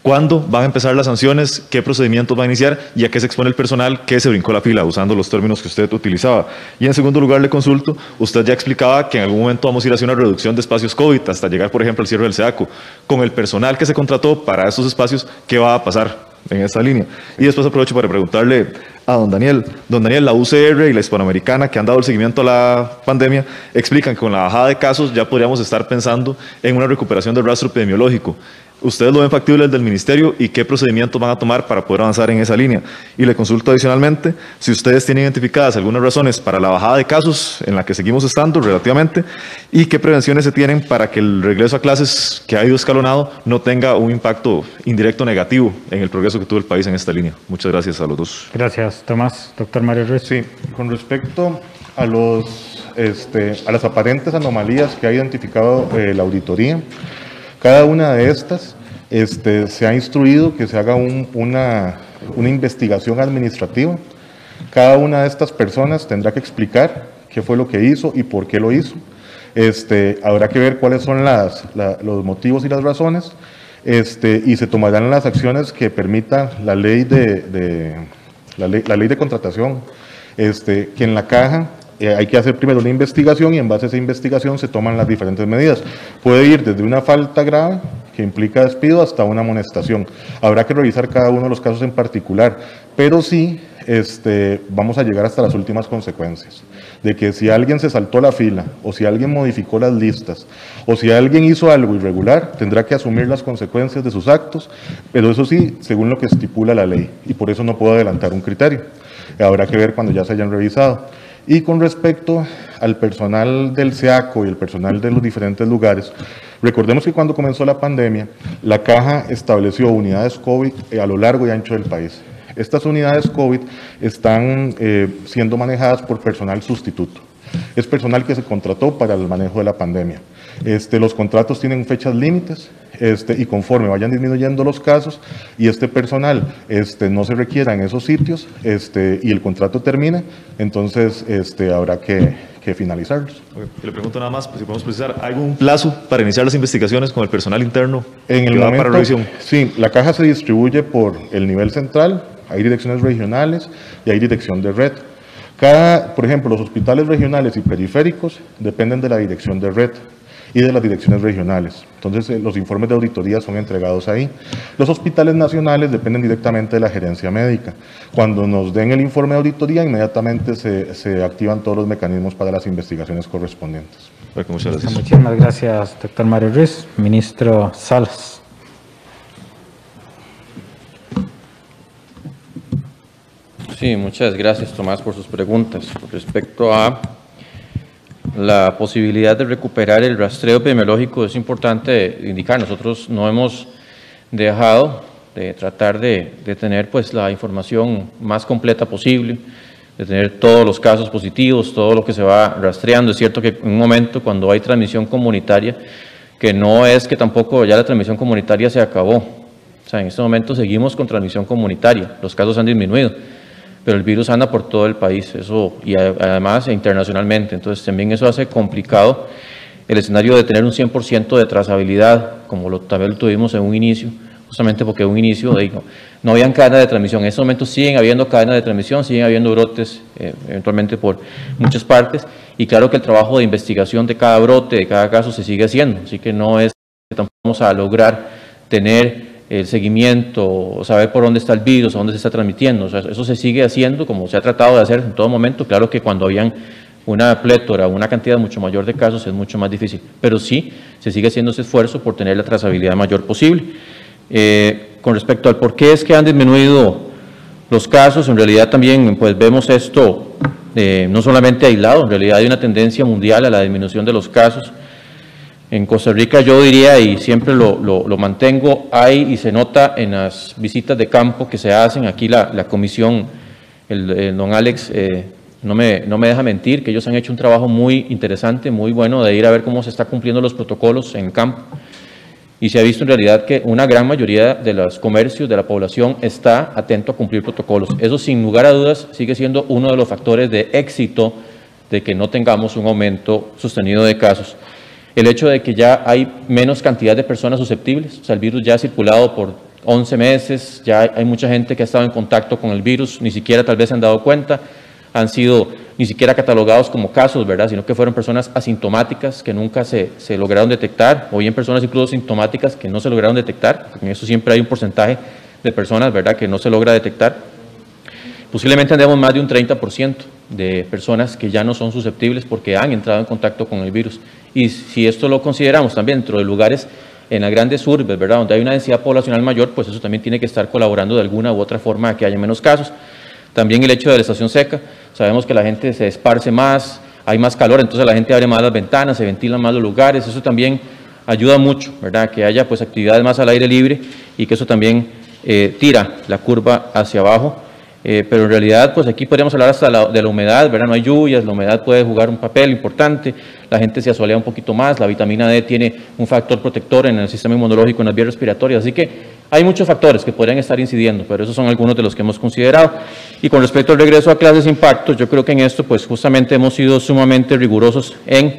¿Cuándo van a empezar las sanciones? ¿Qué procedimientos va a iniciar? ¿Y a qué se expone el personal que se brincó la fila, usando los términos que usted utilizaba? Y en segundo lugar, le consulto, usted ya explicaba que en algún momento vamos a ir hacia una reducción de espacios COVID hasta llegar, por ejemplo, al cierre del SEACO. Con el personal que se contrató para esos espacios, ¿qué va a pasar en esta línea? Y después aprovecho para preguntarle a don Daniel. Don Daniel, la UCR y la Hispanoamericana, que han dado el seguimiento a la pandemia, explican que con la bajada de casos ya podríamos estar pensando en una recuperación del rastro epidemiológico. ¿Ustedes lo ven factible desde el Ministerio y qué procedimientos van a tomar para poder avanzar en esa línea? Y le consulto adicionalmente si ustedes tienen identificadas algunas razones para la bajada de casos en la que seguimos estando relativamente y qué prevenciones se tienen para que el regreso a clases que ha ido escalonado no tenga un impacto indirecto negativo en el progreso que tuvo el país en esta línea. Muchas gracias a los dos. Gracias, Tomás. Doctor Mario Ruiz. Sí, con respecto a, los, este, a las aparentes anomalías que ha identificado eh, la auditoría, cada una de estas este, se ha instruido que se haga una, una investigación administrativa. Cada una de estas personas tendrá que explicar qué fue lo que hizo y por qué lo hizo. Este, habrá que ver cuáles son los motivos y las razones este, y se tomarán las acciones que permita la ley de, la ley de contratación, este, que en la caja eh, hay que hacer primero una investigación y en base a esa investigación se toman las diferentes medidas. Puede ir desde una falta grave que implica despido hasta una amonestación. Habrá que revisar cada uno de los casos en particular, pero sí este, vamos a llegar hasta las últimas consecuencias. De que si alguien se saltó la fila, o si alguien modificó las listas, o si alguien hizo algo irregular, tendrá que asumir las consecuencias de sus actos, pero eso sí, según lo que estipula la ley, y por eso no puedo adelantar un criterio. Habrá que ver cuando ya se hayan revisado. Y con respecto al personal del SEACO y el personal de los diferentes lugares, recordemos que cuando comenzó la pandemia, la caja estableció unidades COVID eh, a lo largo y ancho del país. Estas unidades COVID están eh, siendo manejadas por personal sustituto. Es personal que se contrató para el manejo de la pandemia. Este, los contratos tienen fechas límites este, y conforme vayan disminuyendo los casos y este personal este, no se requiera en esos sitios este, y el contrato termine, entonces este, habrá que, finalizarlos. Le pregunto nada más, pues, si podemos precisar, ¿hay algún plazo para iniciar las investigaciones con el personal interno? En el momento, para revisión? Sí, la caja se distribuye por el nivel central, hay direcciones regionales y hay dirección de red. Cada, por ejemplo, los hospitales regionales y periféricos dependen de la dirección de red y de las direcciones regionales. Entonces, eh, los informes de auditoría son entregados ahí. Los hospitales nacionales dependen directamente de la gerencia médica. Cuando nos den el informe de auditoría, inmediatamente se, se activan todos los mecanismos para las investigaciones correspondientes. Muchas gracias. Muchísimas gracias, doctor Mario Ruiz. Ministro Salas. Sí, muchas gracias, Tomás, por sus preguntas. Respecto a la posibilidad de recuperar el rastreo epidemiológico es importante indicar. Nosotros no hemos dejado de tratar de, tener pues, la información más completa posible, de tener todos los casos positivos, todo lo que se va rastreando. Es cierto que en un momento cuando hay transmisión comunitaria, que no es que tampoco ya la transmisión comunitaria se acabó. O sea, en este momento seguimos con transmisión comunitaria, los casos han disminuido pero el virus anda por todo el país, eso, y además internacionalmente, entonces también eso hace complicado el escenario de tener un 100% de trazabilidad, como lo, también lo tuvimos en un inicio, justamente porque en un inicio no, no habían cadenas de transmisión. En estos momentos siguen habiendo cadenas de transmisión, siguen habiendo brotes, eh, eventualmente por muchas partes, y claro que el trabajo de investigación de cada brote, de cada caso, se sigue haciendo, así que no es que tampoco vamos a lograr tener el seguimiento, saber por dónde está el virus, dónde se está transmitiendo. eso se sigue haciendo como se ha tratado de hacer en todo momento. Claro que cuando habían una plétora, una cantidad mucho mayor de casos es mucho más difícil, pero sí se sigue haciendo ese esfuerzo por tener la trazabilidad mayor posible. Eh, con respecto al por qué es que han disminuido los casos, en realidad también pues vemos esto eh, no solamente aislado, en realidad hay una tendencia mundial a la disminución de los casos. En Costa Rica yo diría, y siempre lo, mantengo, hay y se nota en las visitas de campo que se hacen, aquí la, comisión, el, don Alex eh, no, me, no me deja mentir, que ellos han hecho un trabajo muy interesante, muy bueno, de ir a ver cómo se está cumpliendo los protocolos en campo. Y se ha visto en realidad que una gran mayoría de los comercios, de la población, está atento a cumplir protocolos. Eso sin lugar a dudas sigue siendo uno de los factores de éxito de que no tengamos un aumento sostenido de casos el hecho de que ya hay menos cantidad de personas susceptibles, o sea, el virus ya ha circulado por 11 meses, ya hay mucha gente que ha estado en contacto con el virus, ni siquiera tal vez se han dado cuenta, han sido ni siquiera catalogados como casos, ¿verdad? Sino que fueron personas asintomáticas que nunca se, se lograron detectar, o bien personas incluso sintomáticas que no se lograron detectar, porque en eso siempre hay un porcentaje de personas, ¿verdad?, que no se logra detectar. Posiblemente tendremos más de un 30% de personas que ya no son susceptibles porque han entrado en contacto con el virus. Y si esto lo consideramos también dentro de lugares en las grandes urbes, ¿verdad?, donde hay una densidad poblacional mayor, pues eso también tiene que estar colaborando de alguna u otra forma a que haya menos casos. También el hecho de la estación seca, sabemos que la gente se esparce más, hay más calor, entonces la gente abre más las ventanas, se ventilan más los lugares, eso también ayuda mucho, ¿verdad? Que haya pues actividades más al aire libre y que eso también eh, tira la curva hacia abajo. Eh, pero en realidad, pues aquí podríamos hablar hasta de la humedad, ¿verdad? No hay lluvias, la humedad puede jugar un papel importante, la gente se asolea un poquito más, la vitamina D tiene un factor protector en el sistema inmunológico, en las vías respiratorias, así que hay muchos factores que podrían estar incidiendo, pero esos son algunos de los que hemos considerado. Y con respecto al regreso a clases impacto, yo creo que en esto, pues justamente hemos sido sumamente rigurosos en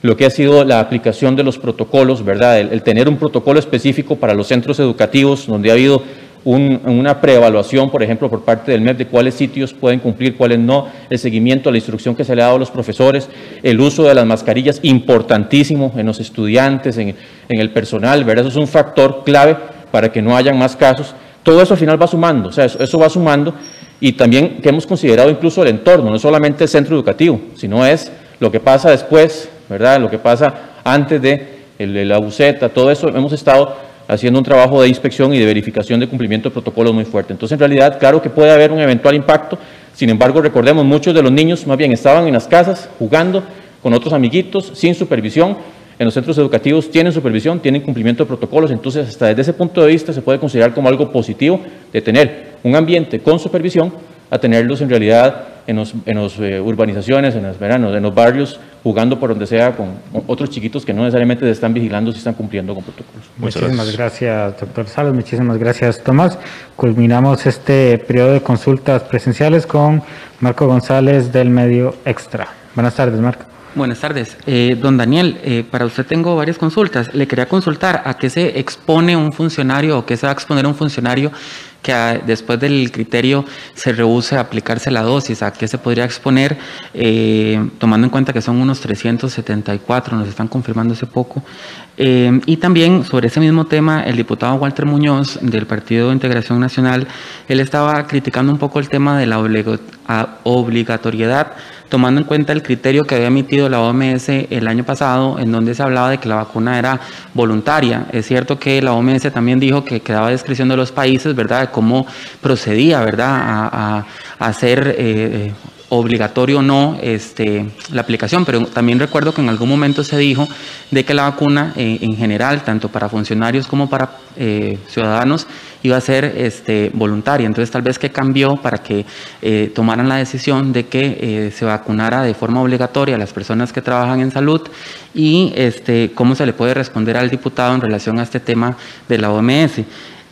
lo que ha sido la aplicación de los protocolos, ¿verdad? el tener un protocolo específico para los centros educativos, donde ha habido una preevaluación, por ejemplo, por parte del MEP de cuáles sitios pueden cumplir, cuáles no, el seguimiento, la instrucción que se le ha dado a los profesores, el uso de las mascarillas, importantísimo en los estudiantes, en, el personal, ¿verdad? Eso es un factor clave para que no hayan más casos. Todo eso al final va sumando, o sea, eso, va sumando y también que hemos considerado incluso el entorno, no solamente el centro educativo, sino es lo que pasa después, ¿verdad? Lo que pasa antes de la buceta, todo eso hemos estado haciendo un trabajo de inspección y de verificación de cumplimiento de protocolos muy fuerte. Entonces, en realidad, claro que puede haber un eventual impacto, sin embargo, recordemos, muchos de los niños más bien estaban en las casas jugando con otros amiguitos, sin supervisión, en los centros educativos tienen supervisión, tienen cumplimiento de protocolos, entonces hasta desde ese punto de vista se puede considerar como algo positivo de tener un ambiente con supervisión a tenerlos en realidad en las en los, eh, urbanizaciones, en los veranos, en los barrios jugando por donde sea con otros chiquitos que no necesariamente se están vigilando si están cumpliendo con protocolos. muchísimas gracias. doctor Salos. Muchísimas gracias, Tomás. Culminamos este periodo de consultas presenciales con Marco González del Medio Extra. Buenas tardes, Marco. Buenas tardes. Eh, don Daniel, eh, para usted tengo varias consultas. Le quería consultar a qué se expone un funcionario o qué se va a exponer un funcionario que después del criterio se rehúse a aplicarse la dosis, a qué se podría exponer, eh, tomando en cuenta que son unos 374, nos están confirmando hace poco. Eh, y también sobre ese mismo tema, el diputado Walter Muñoz del Partido de Integración Nacional, él estaba criticando un poco el tema de la obligatoriedad tomando en cuenta el criterio que había emitido la OMS el año pasado, en donde se hablaba de que la vacuna era voluntaria. Es cierto que la OMS también dijo que quedaba a discreción de los países, ¿verdad?, de cómo procedía, ¿verdad?, a, hacer... Eh, obligatorio o no este, la aplicación, pero también recuerdo que en algún momento se dijo de que la vacuna eh, en general, tanto para funcionarios como para eh, ciudadanos, iba a ser este, voluntaria. Entonces tal vez que cambió para que eh, tomaran la decisión de que se vacunara de forma obligatoria a las personas que trabajan en salud y este, cómo se le puede responder al diputado en relación a este tema de la OMS.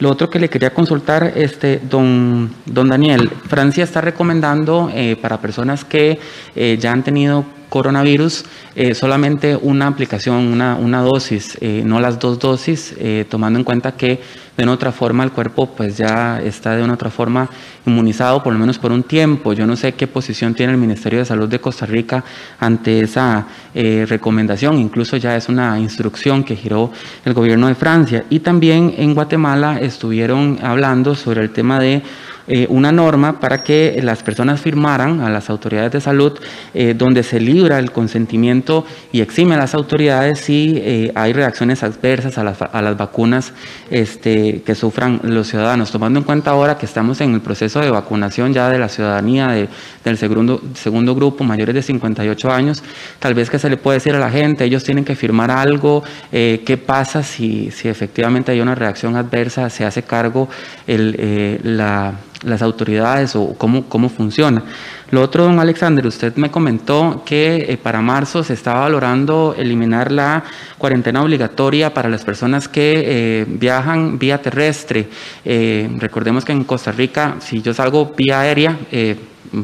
Lo otro que le quería consultar, este, don, don Daniel, Francia está recomendando eh, para personas que eh, ya han tenido coronavirus, eh, solamente una aplicación, una, una dosis, eh, no las dos dosis, eh, tomando en cuenta que de una otra forma el cuerpo pues ya está de una otra forma inmunizado por lo menos por un tiempo. Yo no sé qué posición tiene el Ministerio de Salud de Costa Rica ante esa recomendación, incluso ya es una instrucción que giró el gobierno de Francia. Y también en Guatemala estuvieron hablando sobre el tema de eh, una norma para que las personas firmaran a las autoridades de salud eh, donde se libra el consentimiento y exime a las autoridades si eh, hay reacciones adversas a las, a las vacunas este, que sufran los ciudadanos, tomando en cuenta ahora que estamos en el proceso de vacunación ya de la ciudadanía de, del segundo, segundo grupo, mayores de 58 años, tal vez que se le puede decir a la gente, ellos tienen que firmar algo, qué pasa si, si efectivamente hay una reacción adversa, se hace cargo el, la las autoridades o cómo, cómo funciona. Lo otro, don Alexander, usted me comentó que eh, para marzo se estaba valorando eliminar la cuarentena obligatoria para las personas que eh, viajan vía terrestre. Eh, recordemos que en Costa Rica, si yo salgo vía aérea,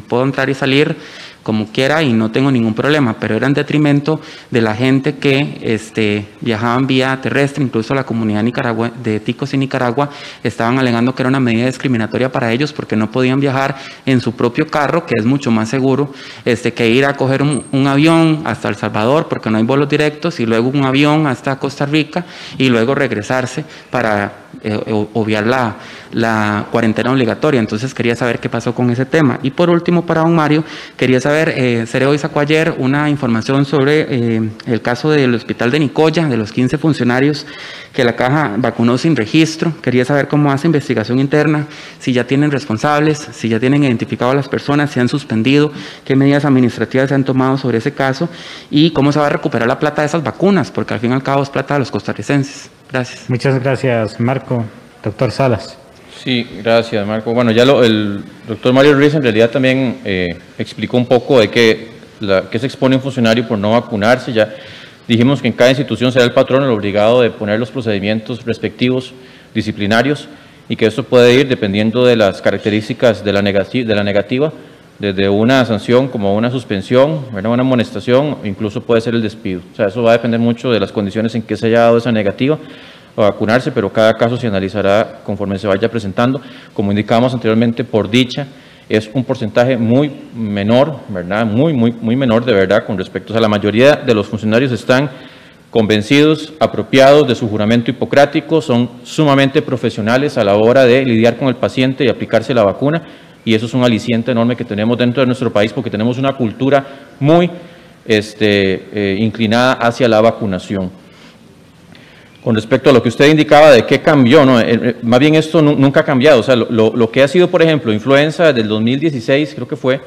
puedo entrar y salir como quiera y no tengo ningún problema, pero era en detrimento de la gente que este, viajaban vía terrestre, incluso la comunidad Nicaragua, de ticos en Nicaragua estaban alegando que era una medida discriminatoria para ellos porque no podían viajar en su propio carro, que es mucho más seguro este, que ir a coger un, un avión hasta El Salvador porque no hay vuelos directos y luego un avión hasta Costa Rica y luego regresarse para eh, obviar la, cuarentena obligatoria. Entonces quería saber qué pasó con ese tema. Y por último, para don Mario, quería saber, eh, Cereo sacó ayer una información sobre eh, el caso del hospital de Nicoya, de los 15 funcionarios que la caja vacunó sin registro. Quería saber cómo hace investigación interna, si ya tienen responsables, si ya tienen identificado a las personas, si han suspendido, qué medidas administrativas se han tomado sobre ese caso y cómo se va a recuperar la plata de esas vacunas, porque al fin y al cabo es plata de los costarricenses. Gracias. Muchas gracias, Marco. Doctor Salas. Sí, gracias, Marco. Bueno, ya lo, el doctor Mario Ruiz en realidad también eh, explicó un poco de qué, la, qué se expone un funcionario por no vacunarse. Ya dijimos que en cada institución será el patrón el obligado de poner los procedimientos respectivos disciplinarios y que eso puede ir dependiendo de las características de la, negativa, de la negativa desde una sanción como una suspensión, una amonestación, incluso puede ser el despido. O sea, eso va a depender mucho de las condiciones en que se haya dado esa negativa a vacunarse, pero cada caso se analizará conforme se vaya presentando. Como indicábamos anteriormente, por dicha, es un porcentaje muy menor, ¿verdad? Muy, muy, muy menor de verdad con respecto. a la mayoría de los funcionarios están convencidos, apropiados de su juramento hipocrático, son sumamente profesionales a la hora de lidiar con el paciente y aplicarse la vacuna y eso es un aliciente enorme que tenemos dentro de nuestro país porque tenemos una cultura muy este, eh, inclinada hacia la vacunación. Con respecto a lo que usted indicaba de qué cambió, ¿no? Eh, eh, más bien esto nunca ha cambiado. O sea, lo, que ha sido, por ejemplo, influenza desde el 2016, creo que fue,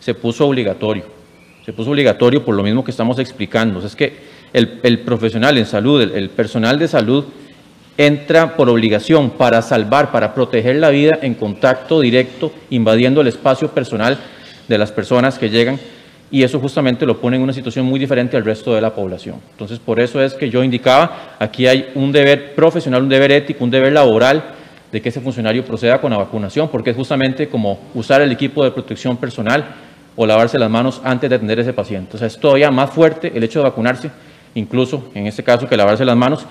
se puso obligatorio. Se puso obligatorio por lo mismo que estamos explicando. O sea, es que el, profesional en salud, el personal de salud, entra por obligación para salvar, para proteger la vida en contacto directo, invadiendo el espacio personal de las personas que llegan y eso justamente lo pone en una situación muy diferente al resto de la población. Entonces, por eso es que yo indicaba, aquí hay un deber profesional, un deber ético, un deber laboral de que ese funcionario proceda con la vacunación, porque es justamente como usar el equipo de protección personal o lavarse las manos antes de atender a ese paciente. O sea, es todavía más fuerte el hecho de vacunarse, incluso en este caso que lavarse las manos,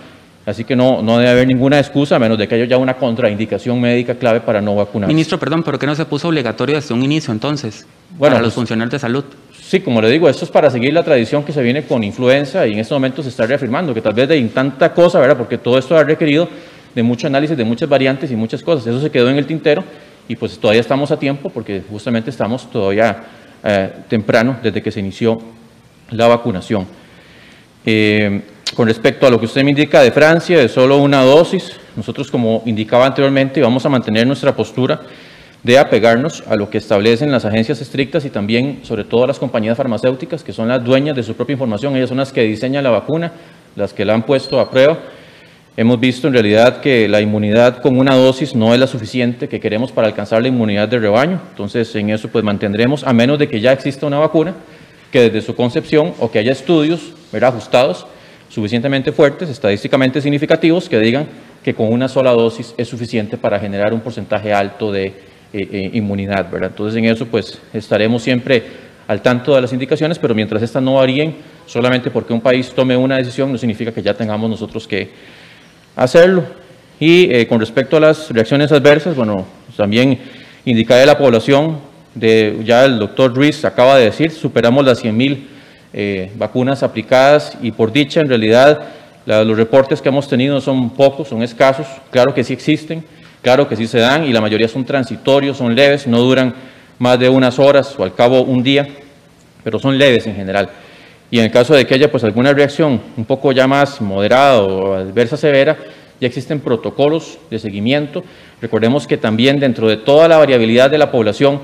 Así que no, no debe haber ninguna excusa, a menos de que haya ya una contraindicación médica clave para no vacunar. Ministro, perdón, ¿pero qué no se puso obligatorio desde un inicio entonces bueno, para los pues, funcionarios de salud? Sí, como le digo, esto es para seguir la tradición que se viene con influenza y en este momento se está reafirmando que tal vez de tanta cosa, ¿verdad? Porque todo esto ha requerido de mucho análisis, de muchas variantes y muchas cosas. Eso se quedó en el tintero y pues todavía estamos a tiempo porque justamente estamos todavía eh, temprano desde que se inició la vacunación. Eh, con respecto a lo que usted me indica de Francia, de solo una dosis, nosotros como indicaba anteriormente vamos a mantener nuestra postura de apegarnos a lo que establecen las agencias estrictas y también sobre todo las compañías farmacéuticas que son las dueñas de su propia información, ellas son las que diseñan la vacuna, las que la han puesto a prueba. Hemos visto en realidad que la inmunidad con una dosis no es la suficiente que queremos para alcanzar la inmunidad de rebaño, entonces en eso pues mantendremos, a menos de que ya exista una vacuna que desde su concepción o que haya estudios ajustados suficientemente fuertes, estadísticamente significativos, que digan que con una sola dosis es suficiente para generar un porcentaje alto de eh, eh, inmunidad. ¿verdad? Entonces en eso pues estaremos siempre al tanto de las indicaciones, pero mientras estas no varíen, solamente porque un país tome una decisión no significa que ya tengamos nosotros que hacerlo. Y eh, con respecto a las reacciones adversas, bueno, también indicar de la población, de, ya el doctor Ruiz acaba de decir, superamos las 100 mil eh, vacunas aplicadas y por dicha, en realidad, los reportes que hemos tenido son pocos, son escasos, claro que sí existen, claro que sí se dan y la mayoría son transitorios, son leves, no duran más de unas horas o al cabo un día, pero son leves en general. Y en el caso de que haya pues alguna reacción un poco ya más moderada o adversa severa, ya existen protocolos de seguimiento. Recordemos que también dentro de toda la variabilidad de la población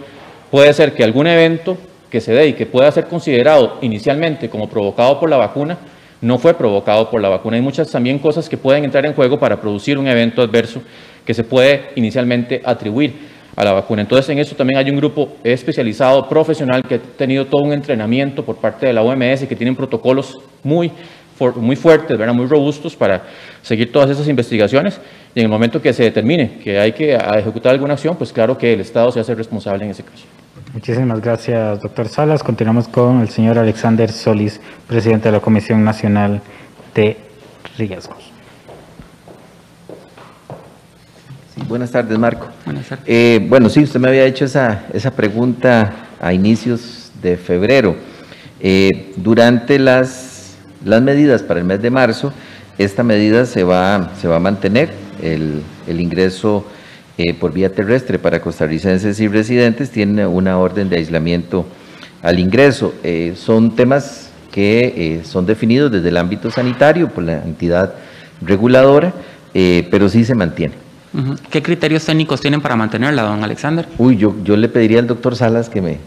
puede ser que algún evento que se dé y que pueda ser considerado inicialmente como provocado por la vacuna, no fue provocado por la vacuna. Hay muchas también cosas que pueden entrar en juego para producir un evento adverso que se puede inicialmente atribuir a la vacuna. Entonces, en eso también hay un grupo especializado, profesional, que ha tenido todo un entrenamiento por parte de la OMS que tienen protocolos muy, muy fuertes, muy robustos para seguir todas esas investigaciones. Y en el momento que se determine que hay que ejecutar alguna acción, pues claro que el Estado se hace responsable en ese caso. Muchísimas gracias, doctor Salas. Continuamos con el señor Alexander Solís, presidente de la Comisión Nacional de Riesgos. buenas tardes, Marco. Buenas tardes. Eh, bueno, sí, usted me había hecho esa, esa pregunta a inicios de febrero. Eh, durante las, las medidas para el mes de marzo, esta medida se va, se va a mantener, el, el ingreso eh, por vía terrestre para costarricenses y residentes tiene una orden de aislamiento al ingreso. Eh, son temas que son definidos desde el ámbito sanitario por la entidad reguladora, pero sí se mantiene. ¿Qué criterios técnicos tienen para mantenerla, don Alexander? Uy, yo, yo le pediría al doctor Salas que me...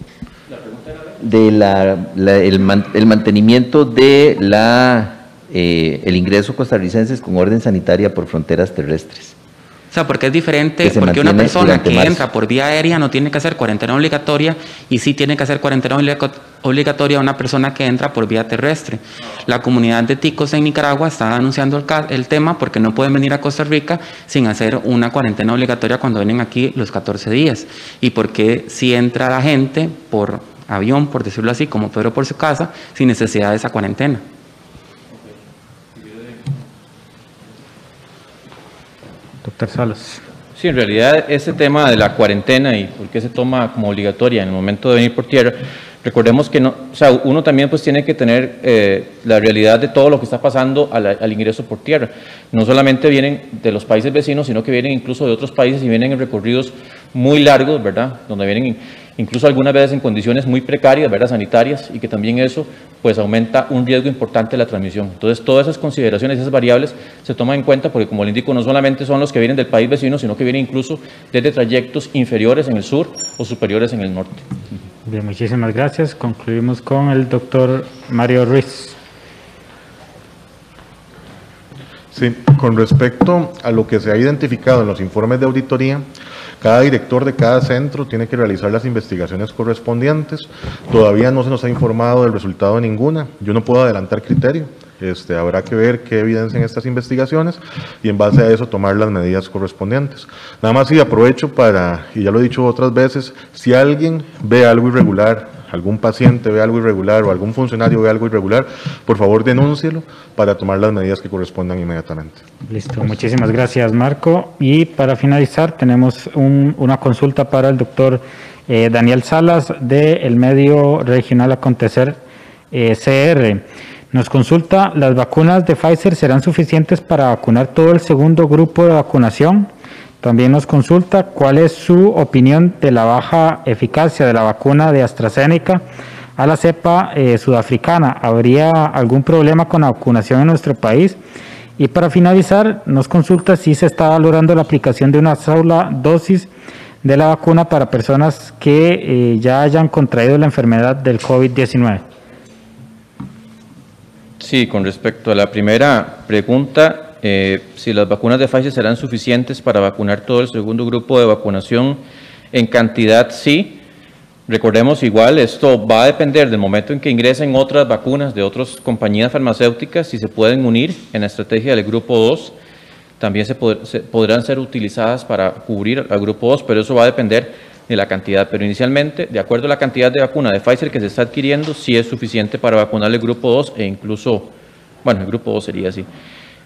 De la, el, mantenimiento de la, eh, el ingreso costarricenses con orden sanitaria por fronteras terrestres. O sea, porque es diferente, porque una persona que entra por vía aérea no tiene que hacer cuarentena obligatoria y sí tiene que hacer cuarentena obligatoria a una persona que entra por vía terrestre. La comunidad de ticos en Nicaragua está anunciando el, tema porque no pueden venir a Costa Rica sin hacer una cuarentena obligatoria cuando vienen aquí los 14 días. Y porque si entra la gente por avión, por decirlo así, como Pedro por su casa, sin necesidad de esa cuarentena. Doctor Salas. Sí, en realidad ese tema de la cuarentena y por qué se toma como obligatoria en el momento de venir por tierra, recordemos que no, o sea, uno también pues tiene que tener eh, la realidad de todo lo que está pasando al, ingreso por tierra. No solamente vienen de los países vecinos, sino que vienen incluso de otros países y vienen en recorridos muy largos, ¿verdad? Donde vienen incluso algunas veces en condiciones muy precarias, ¿verdad? Sanitarias y que también eso pues aumenta un riesgo importante de la transmisión. Entonces, todas esas consideraciones, esas variables se toman en cuenta porque, como le indico, no solamente son los que vienen del país vecino, sino que vienen incluso desde trayectos inferiores en el sur o superiores en el norte. Bien, muchísimas gracias. Concluimos con el doctor Mario Ruiz. Sí, con respecto a lo que se ha identificado en los informes de auditoría, cada director de cada centro tiene que realizar las investigaciones correspondientes. Todavía no se nos ha informado del resultado de ninguna. Yo no puedo adelantar criterio. Este, habrá que ver qué evidencian estas investigaciones y en base a eso tomar las medidas correspondientes. Nada más y aprovecho para, y ya lo he dicho otras veces, si alguien ve algo irregular algún paciente ve algo irregular o algún funcionario ve algo irregular, por favor denúncielo para tomar las medidas que correspondan inmediatamente. Listo, muchísimas gracias Marco. Y para finalizar tenemos una consulta para el doctor eh, Daniel Salas del medio regional Acontecer eh, CR. Nos consulta, ¿las vacunas de Pfizer serán suficientes para vacunar todo el segundo grupo de vacunación? También nos consulta cuál es su opinión de la baja eficacia de la vacuna de AstraZeneca a la cepa eh, sudafricana. ¿Habría algún problema con la vacunación en nuestro país? Y para finalizar, nos consulta si se está valorando la aplicación de una sola dosis de la vacuna para personas que eh, ya hayan contraído la enfermedad del COVID-19. Sí, con respecto a la primera pregunta, eh, si las vacunas de Pfizer serán suficientes para vacunar todo el segundo grupo de vacunación en cantidad, sí. Recordemos igual, esto va a depender del momento en que ingresen otras vacunas de otras compañías farmacéuticas, si se pueden unir en la estrategia del grupo 2, también se, podrán ser utilizadas para cubrir al grupo 2, pero eso va a depender de la cantidad. Pero inicialmente, de acuerdo a la cantidad de vacuna de Pfizer que se está adquiriendo, sí es suficiente para vacunar el grupo 2 e incluso, bueno, el grupo 2 sería así.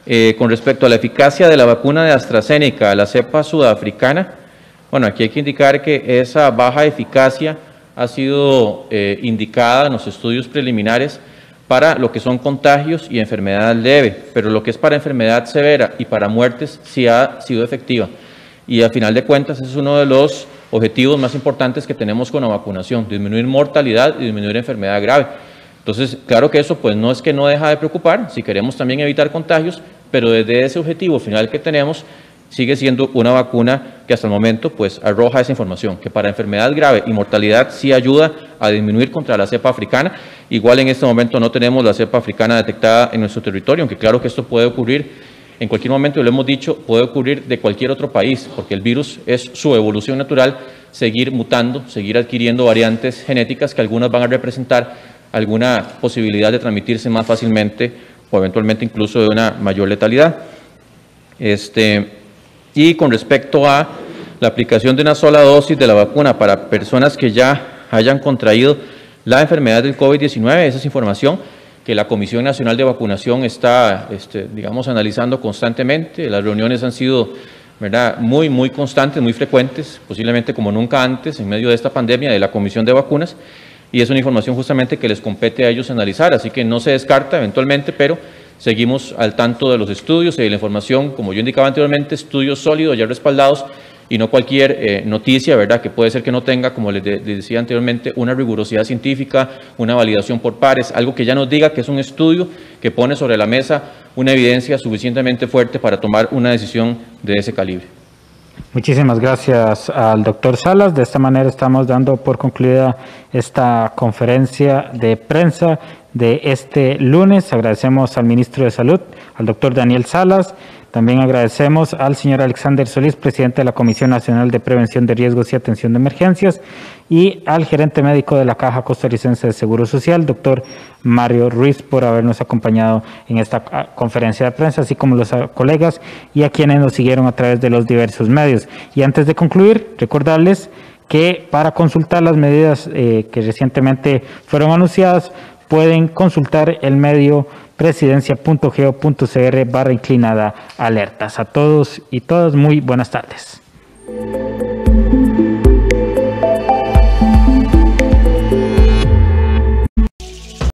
Eh, con respecto a la eficacia de la vacuna de AstraZeneca, la cepa sudafricana, bueno, aquí hay que indicar que esa baja eficacia ha sido eh, indicada en los estudios preliminares para lo que son contagios y enfermedad leve, pero lo que es para enfermedad severa y para muertes sí ha sido efectiva. Y a final de cuentas, es uno de los objetivos más importantes que tenemos con la vacunación, disminuir mortalidad y disminuir enfermedad grave. Entonces, claro que eso pues no es que no deja de preocupar, si queremos también evitar contagios, pero desde ese objetivo final que tenemos, sigue siendo una vacuna que hasta el momento pues arroja esa información, que para enfermedad grave y mortalidad sí ayuda a disminuir contra la cepa africana. Igual en este momento no tenemos la cepa africana detectada en nuestro territorio, aunque claro que esto puede ocurrir en cualquier momento, lo hemos dicho, puede ocurrir de cualquier otro país, porque el virus es su evolución natural, seguir mutando, seguir adquiriendo variantes genéticas que algunas van a representar alguna posibilidad de transmitirse más fácilmente o eventualmente incluso de una mayor letalidad. Este, y con respecto a la aplicación de una sola dosis de la vacuna para personas que ya hayan contraído la enfermedad del COVID-19. Esa es información que la Comisión Nacional de Vacunación está, este, digamos, analizando constantemente. Las reuniones han sido ¿verdad? muy, muy constantes, muy frecuentes, posiblemente como nunca antes en medio de esta pandemia de la Comisión de Vacunas, y es una información justamente que les compete a ellos analizar, así que no se descarta eventualmente, pero seguimos al tanto de los estudios y de la información, como yo indicaba anteriormente, estudios sólidos ya respaldados y no cualquier eh, noticia, ¿verdad? Que puede ser que no tenga, como les, decía anteriormente, una rigurosidad científica, una validación por pares, algo que ya nos diga que es un estudio que pone sobre la mesa una evidencia suficientemente fuerte para tomar una decisión de ese calibre. Muchísimas gracias al doctor Salas. De esta manera estamos dando por concluida esta conferencia de prensa de este lunes. Agradecemos al ministro de Salud, al doctor Daniel Salas. También agradecemos al señor Alexander Solís, presidente de la Comisión Nacional de Prevención de Riesgos y Atención de Emergencias, y al gerente médico de la Caja Costarricense de Seguro Social, doctor Mario Ruiz, por habernos acompañado en esta ah, conferencia de prensa, así como los ah, colegas y a quienes nos siguieron a través de los diversos medios. Y antes de concluir, recordarles que para consultar las medidas eh, que recientemente fueron anunciadas, pueden consultar el medio presidencia.geo.cr barra inclinada alertas. A todos y todas muy buenas tardes.